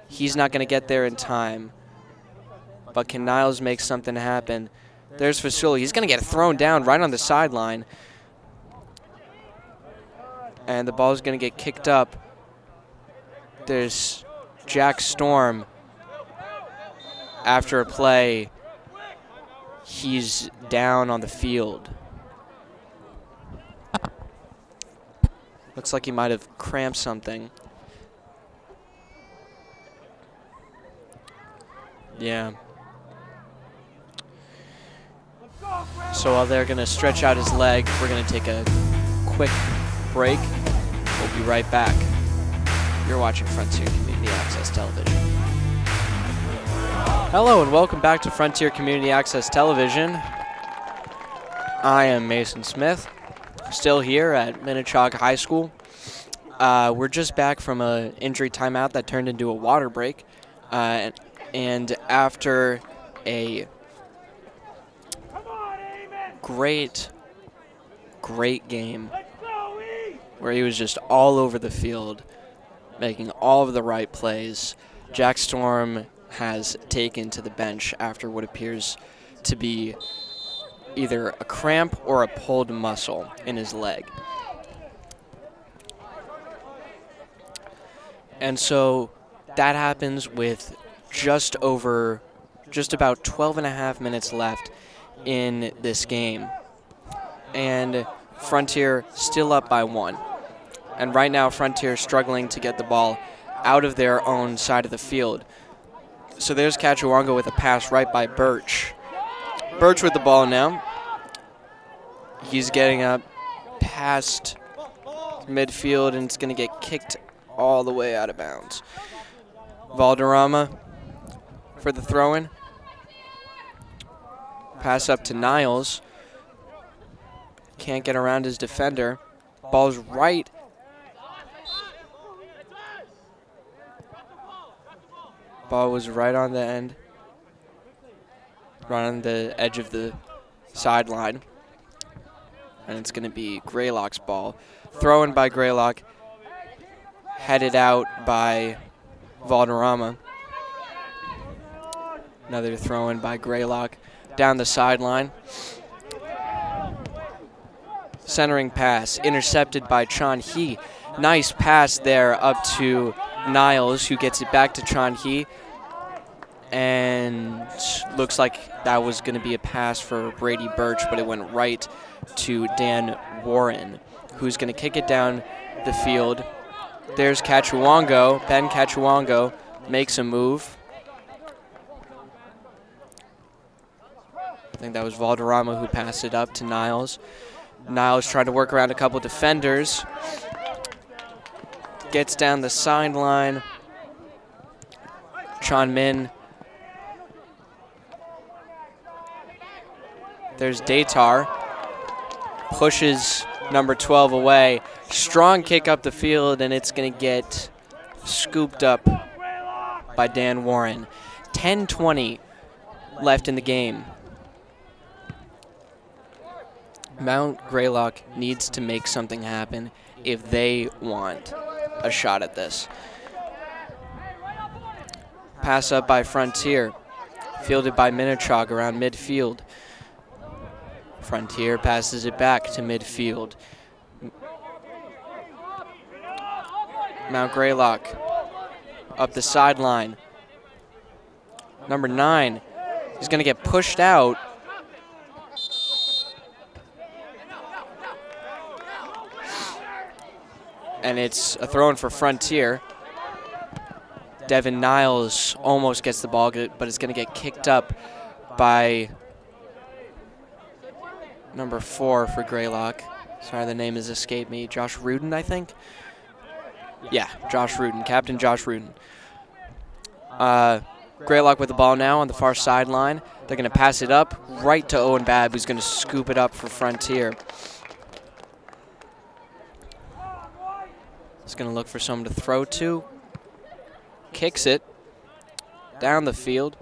He's not going to get there in time. But can Niles make something happen? There's Fasulo. He's going to get thrown down right on the sideline. And the ball is going to get kicked up. There's Jack Storm. After a play, he's down on the field. Looks like he might have cramped something. Yeah. So while they're going to stretch out his leg, we're going to take a quick break. We'll be right back. You're watching Frontier Community Access Television. Hello and welcome back to Frontier Community Access Television. I am Mason Smith, still here at Minnechaug High School. Uh, we're just back from an injury timeout that turned into a water break, uh, and after a great, great game where he was just all over the field, making all of the right plays, Jack Storm has taken to the bench after what appears to be either a cramp or a pulled muscle in his leg. And so that happens with just over, just about 12 and a half minutes left in this game. And Frontier still up by one. And right now, Frontier struggling to get the ball out of their own side of the field. So there's Cachuango with a pass right by Birch. Birch with the ball now. He's getting up past midfield and it's going to get kicked all the way out of bounds. Valderrama for the throw in. Pass up to Niles. Can't get around his defender. Ball's right. Ball was right on the end. Right on the edge of the sideline. And it's going to be Greylock's ball. Thrown by Greylock. Headed out by Valderrama. Another throw in by Greylock down the sideline. Centering pass, intercepted by Chan Hee. Nice pass there up to Niles, who gets it back to Chan Hee. And looks like that was going to be a pass for Brady Birch, but it went right to Dan Warren, who's going to kick it down the field. There's Cachuango. Ben Cachuango makes a move. I think that was Valderrama who passed it up to Niles. Niles trying to work around a couple defenders. Gets down the sideline. Chan Min. There's Datar. Pushes number 12 away. Strong kick up the field, and it's going to get scooped up by Dan Warren. 10 20 left in the game. Mount Greylock needs to make something happen if they want a shot at this. Pass up by Frontier, fielded by Minnechaug around midfield. Frontier passes it back to midfield. Mount Greylock up the sideline. Number nine is going to get pushed out and it's a throw in for Frontier. Devin Niles almost gets the ball, but it's going to get kicked up by number four for Greylock. Sorry, the name has escaped me. Josh Rudin, I think. Yeah, Josh Rudin, Captain Josh Rudin. Uh, Greylock with the ball now on the far sideline. They're going to pass it up right to Owen Babb, who's going to scoop it up for Frontier. He's going to look for someone to throw to. Kicks it down the field,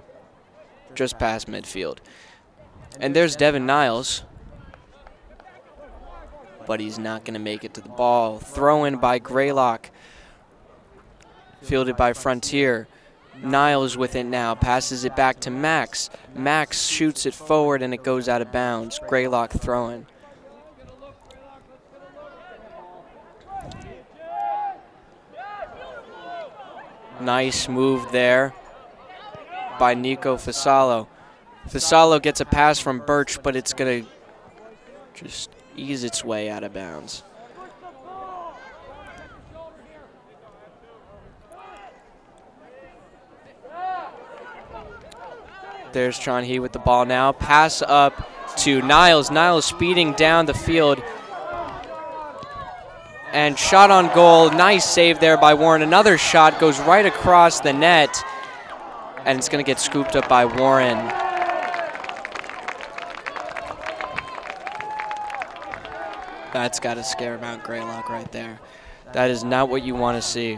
just past midfield. And there's Devin Niles. But he's not going to make it to the ball. Throw in by Greylock. Fielded by Frontier. Niles with it now. Passes it back to Max. Max shoots it forward and it goes out of bounds. Greylock throwing. Nice move there by Nico Fasulo. Fasulo gets a pass from Birch, but it's going to just ease its way out of bounds. There's Chan Hee with the ball now. Pass up to Niles. Niles speeding down the field and shot on goal. Nice save there by Warren. Another shot goes right across the net, and it's going to get scooped up by Warren. That's got to scare Mount Greylock right there. That is not what you want to see.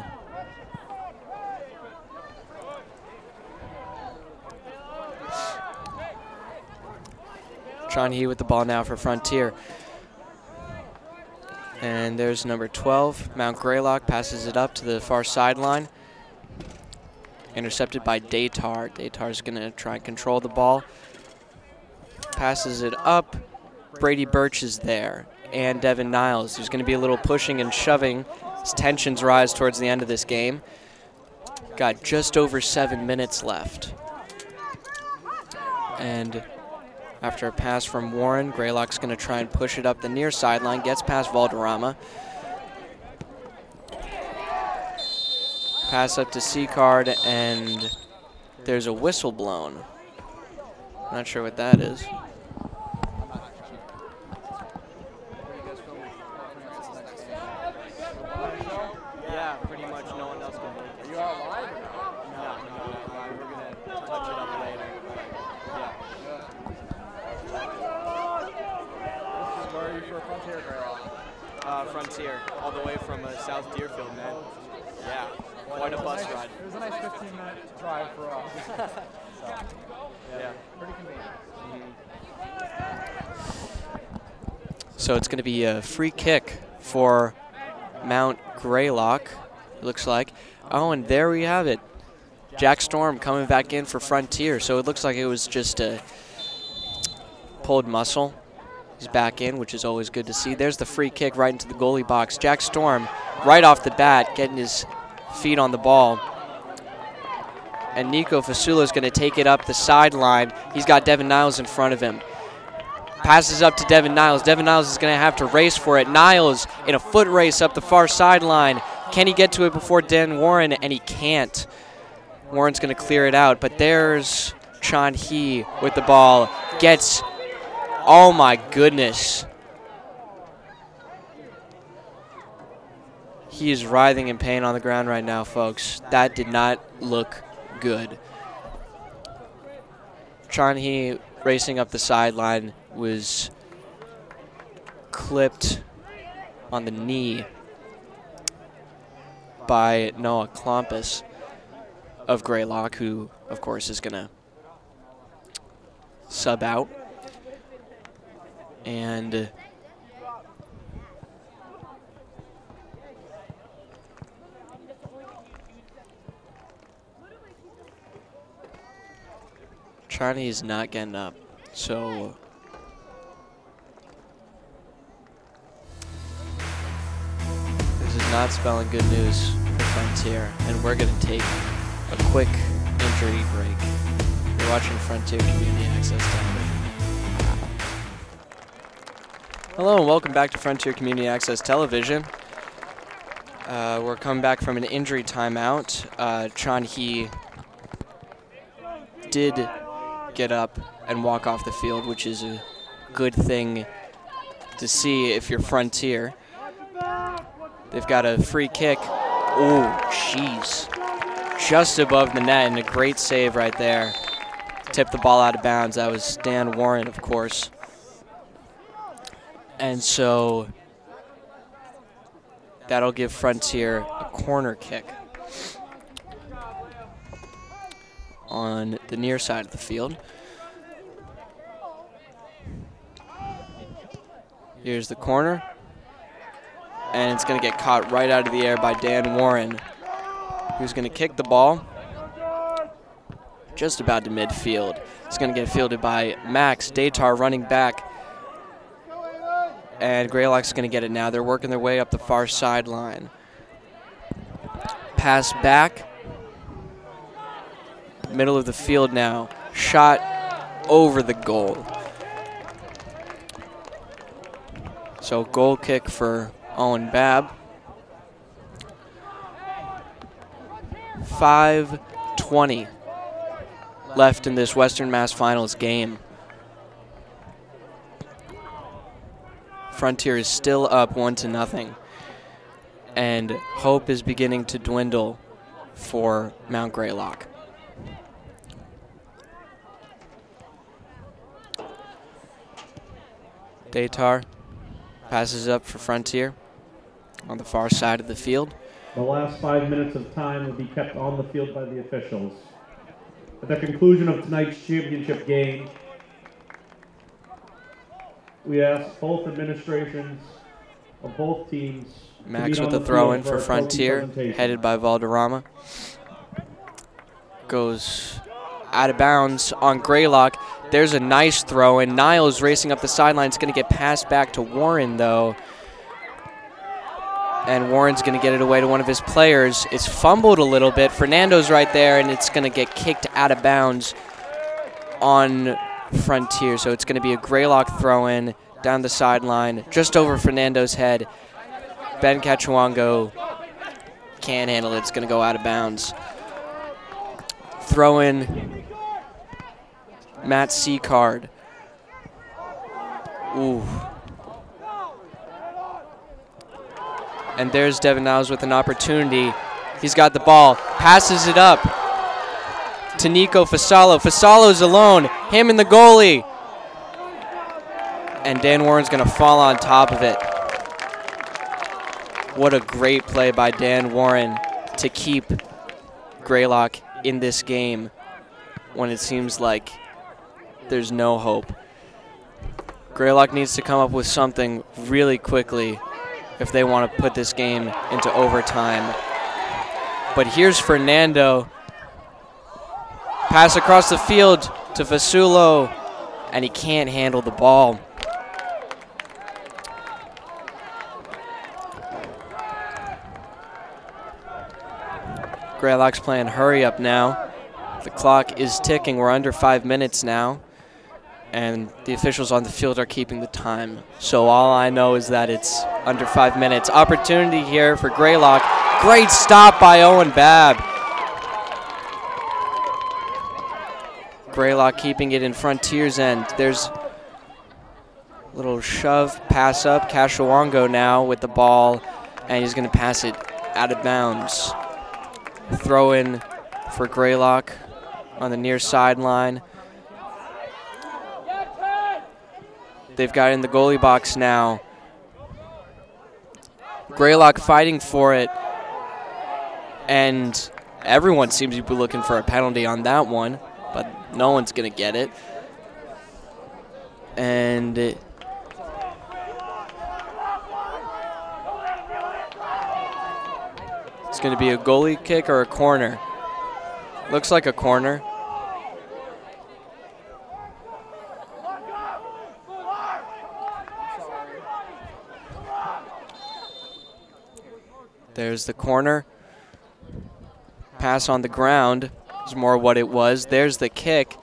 Chan Hee with the ball now for Frontier. And there's number 12, Mount Greylock, passes it up to the far sideline. Intercepted by Datar. Datar's going to try and control the ball. Passes it up. Brady Birch is there. And Devin Niles. There's going to be a little pushing and shoving as tensions rise towards the end of this game. Got just over seven minutes left. And after a pass from Warren, Greylock's going to try and push it up the near sideline, gets past Valderrama. Pass up to C-Card, and there's a whistle blown. Not sure what that is. Yeah, pretty much no one else can make it. Are you out live or no? No, no, no, we're going to touch it up later. Yeah. Where are you for Frontier Greylock? Uh, Frontier, all the way from uh, South Deerfield, man. Yeah, quite a bus nice, ride. It was a nice 15 minute drive for us. so, Yeah. pretty convenient. So it's going to be a free kick for Mount Greylock, it looks like. Oh, and there we have it. Jack Storm coming back in for Frontier. So it looks like it was just a pulled muscle. He's back in, which is always good to see. There's the free kick right into the goalie box. Jack Storm, right off the bat, getting his feet on the ball. And Nico Fasulo is going to take it up the sideline. He's got Devin Niles in front of him. Passes up to Devin Niles. Devin Niles is going to have to race for it. Niles in a foot race up the far sideline. Can he get to it before Dan Warren? And he can't. Warren's going to clear it out. But there's Chan Hee with the ball. Gets, oh my goodness. He is writhing in pain on the ground right now, folks. That did not look good. Chan Hee racing up the sideline was clipped on the knee by Noah Klompus of Greylock, who, of course, is going to sub out. And uh, Charlie is not getting up, so not spelling good news for Frontier, and we're going to take a quick injury break. You're watching Frontier Community Access Television. Hello and welcome back to Frontier Community Access Television. Uh, we're coming back from an injury timeout. Uh, Chan Hee did get up and walk off the field, which is a good thing to see if you're Frontier. They've got a free kick. Oh, jeez. Just above the net, and a great save right there. Tipped the ball out of bounds. That was Dan Warren, of course. And so that'll give Frontier a corner kick on the near side of the field. Here's the corner. And it's going to get caught right out of the air by Dan Warren, who's going to kick the ball just about to midfield. It's going to get fielded by Max Datar running back. And Greylock's going to get it now. They're working their way up the far sideline. Pass back. Middle of the field now. Shot over the goal. So goal kick for Owen Babb. 520 left in this Western Mass Finals game. Frontier is still up one to nothing. And hope is beginning to dwindle for Mount Greylock. Datar passes up for Frontier. On the far side of the field. The last five minutes of time will be kept on the field by the officials. At the conclusion of tonight's championship game, we ask both administrations of both teams. Max with the throw in for Frontier, headed by Valderrama. Goes out of bounds on Greylock. There's a nice throw, and Niles racing up the sideline. It's going to get passed back to Warren, though. And Warren's going to get it away to one of his players. It's fumbled a little bit. Fernando's right there, and it's going to get kicked out of bounds on Frontier. So it's going to be a Greylock throw in down the sideline, just over Fernando's head. Ben Cachuango can't handle it. It's going to go out of bounds. Throw in Matt Seacard. Ooh. And there's Devin Niles with an opportunity. He's got the ball, passes it up to Nico Fasulo. Fasulo's alone, him and the goalie. And Dan Warren's going to fall on top of it. What a great play by Dan Warren to keep Greylock in this game when it seems like there's no hope. Greylock needs to come up with something really quickly if they want to put this game into overtime. But here's Fernando. Pass across the field to Fasulo, and he can't handle the ball. Greylock's playing hurry up now. The clock is ticking. We're under five minutes now. And the officials on the field are keeping the time. So all I know is that it's under five minutes. Opportunity here for Greylock. Great stop by Owen Babb. Greylock keeping it in Frontier's end. There's a little shove, pass up. Cachuango now with the ball, and he's going to pass it out of bounds. Throw in for Greylock on the near sideline. They've got in the goalie box now. Greylock fighting for it. And everyone seems to be looking for a penalty on that one, but no one's going to get it. And it, it's going to be a goalie kick or a corner. Looks like a corner. There's the corner. Pass on the ground is more what it was. There's the kick.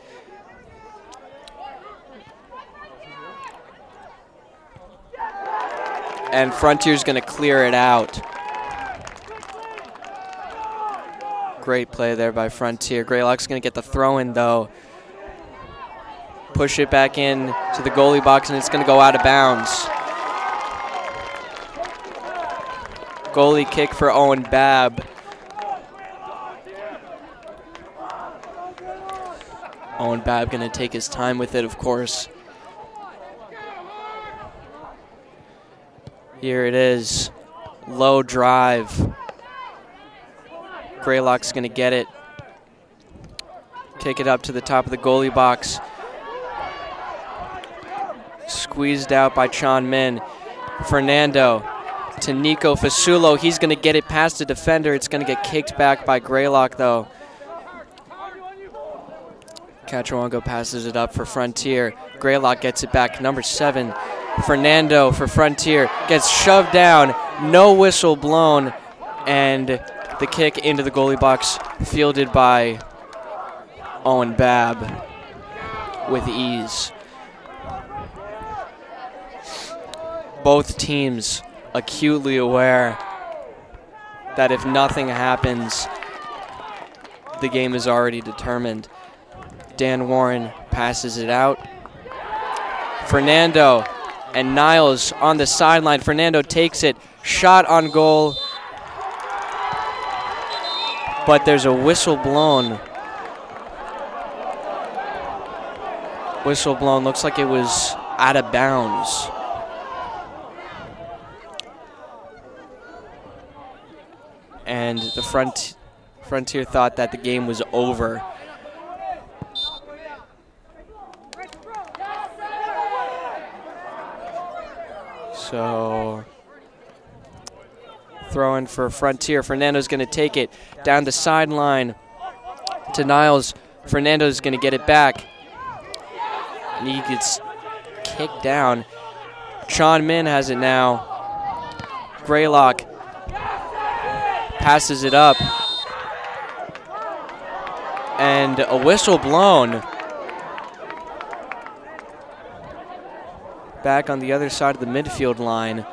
And Frontier's going to clear it out. Great play there by Frontier. Greylock's going to get the throw in, though. Push it back in to the goalie box, and it's going to go out of bounds. Goalie kick for Owen Babb. Owen Babb going to take his time with it, of course. Here it is. Low drive. Greylock's going to get it. Kick it up to the top of the goalie box. Squeezed out by Chan Min. Fernando to Nico Fasulo. He's going to get it past the defender. It's going to get kicked back by Greylock, though. Cachuango passes it up for Frontier. Greylock gets it back. Number seven, Fernando for Frontier. Gets shoved down. No whistle blown. And the kick into the goalie box fielded by Owen Babb with ease. Both teams acutely aware that if nothing happens, the game is already determined. Dan Warren passes it out. Fernando and Niles on the sideline. Fernando takes it. Shot on goal. But there's a whistle blown. Whistle blown. Looks like it was out of bounds. And the front Frontier thought that the game was over. So throwing for Frontier. Fernando's going to take it down the sideline to Niles. Fernando's going to get it back. And he gets kicked down. Chan Min has it now. Greylock passes it up. And a whistle blown. Back on the other side of the midfield line.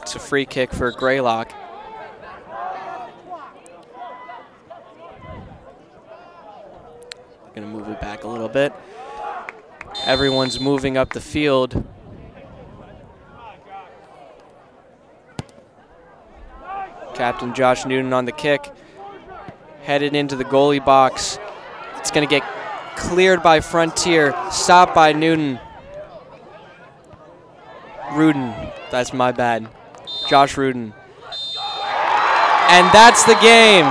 It's a free kick for Greylock. Gonna move it back a little bit. Everyone's moving up the field. Captain Josh Newton on the kick. Headed into the goalie box. It's going to get cleared by Frontier. Stopped by Newton. Rudin. That's my bad. Josh Rudin. And that's the game.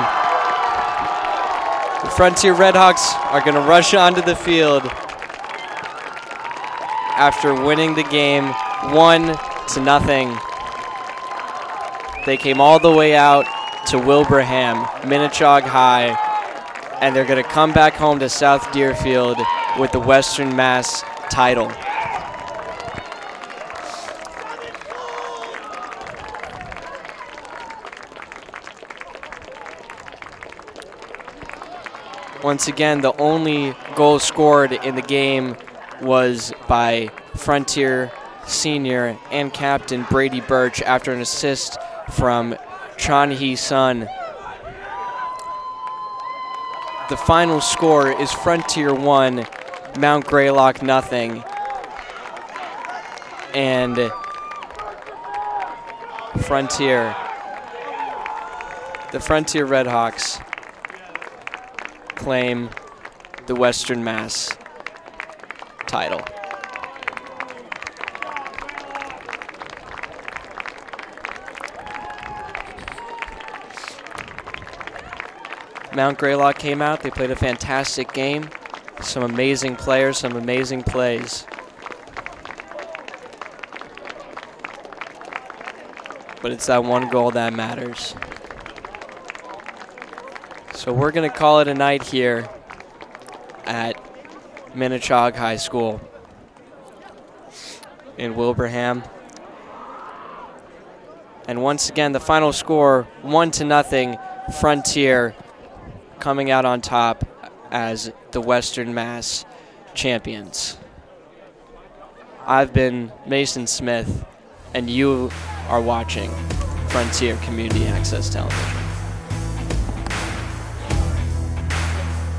The Frontier Redhawks are going to rush onto the field after winning the game one to nothing. They came all the way out to Wilbraham, Minnechaug High, and they're going to come back home to South Deerfield with the Western Mass title. Once again, the only goal scored in the game was by Frontier senior and captain Brady Birch after an assist from Chan Hee Sun. The final score is Frontier 1, Mount Greylock nothing. And Frontier, the Frontier Redhawks claim the Western Mass title. Mount Greylock came out. They played a fantastic game. Some amazing players, some amazing plays. But it's that one goal that matters. So we're going to call it a night here at Minnechaug High School in Wilbraham. And once again, the final score, one to nothing, Frontier coming out on top as the Western Mass champions. I've been Mason Smith, and you are watching Frontier Community Access Television.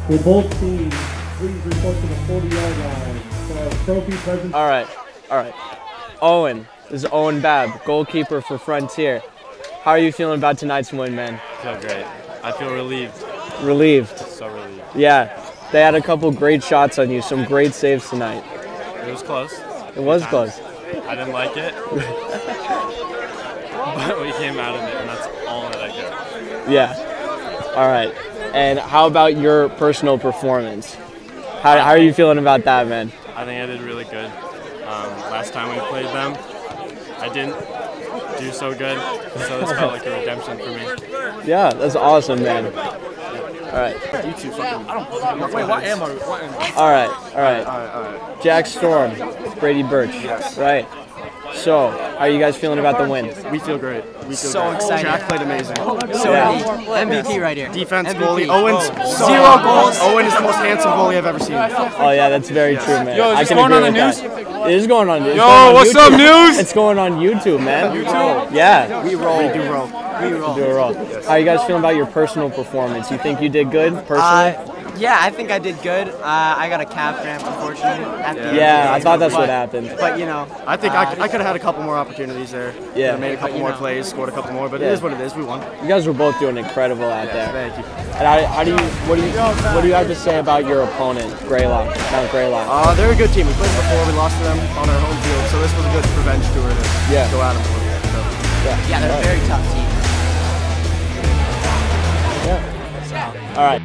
Will both teams please report to the 40-yard line for our trophy presentation? All right, all right. Owen, this is Owen Babb, goalkeeper for Frontier. How are you feeling about tonight's win, man? I feel great. I feel relieved. Relieved. So relieved. Yeah, they had a couple great shots on you, some great saves tonight. It was close. It was close. I didn't like it. but we came out of it, and that's all that I get. Yeah. All right. And how about your personal performance? How, how are you feeling about that, man? I think I did really good. Um, last time we played them, I didn't do so good, so this felt like a redemption for me. Yeah, that's awesome, man. All right. You two fucking. I don't. Wait, what am I? What am I? All right. All right. Alright, alright. Jack Storm, Brady Birch. Yes. Right. So, how are you guys feeling about the win? We feel great. We feel So great. excited. Jack played amazing. So Yeah. MVP right here. Defense, MVP. goalie. Owens, Zero goals. Owen is the most handsome goalie I've ever seen. Oh yeah, that's very true, man. Yo, is I can going agree on the with that. It is going on. it's Yo, going on what's up, news? It's going on YouTube, man. YouTube. Yeah. We roll. We do roll. We roll. Do a roll. How are you guys feeling about your personal performance? You think you did good personally? I Yeah, I think I did good. Uh, I got a calf cramp, unfortunately. At the end Yeah, of the I thought that's but, what happened. But you know, I think uh, I, I could have had a couple more opportunities there. Yeah. Could've made a couple But, more know. plays, scored a couple more, but Yeah. it is what it is. We won. You guys were both doing incredible out there. Thank you. And how, how do you what do you what do you have to say about your opponent, Greylock, Mount Greylock? Uh, they're a good team. We played before. We lost to them on our home field, so this was a good revenge tour to Yeah. go at them a little bit. So. yeah, they're a very tough team. Yeah. All right.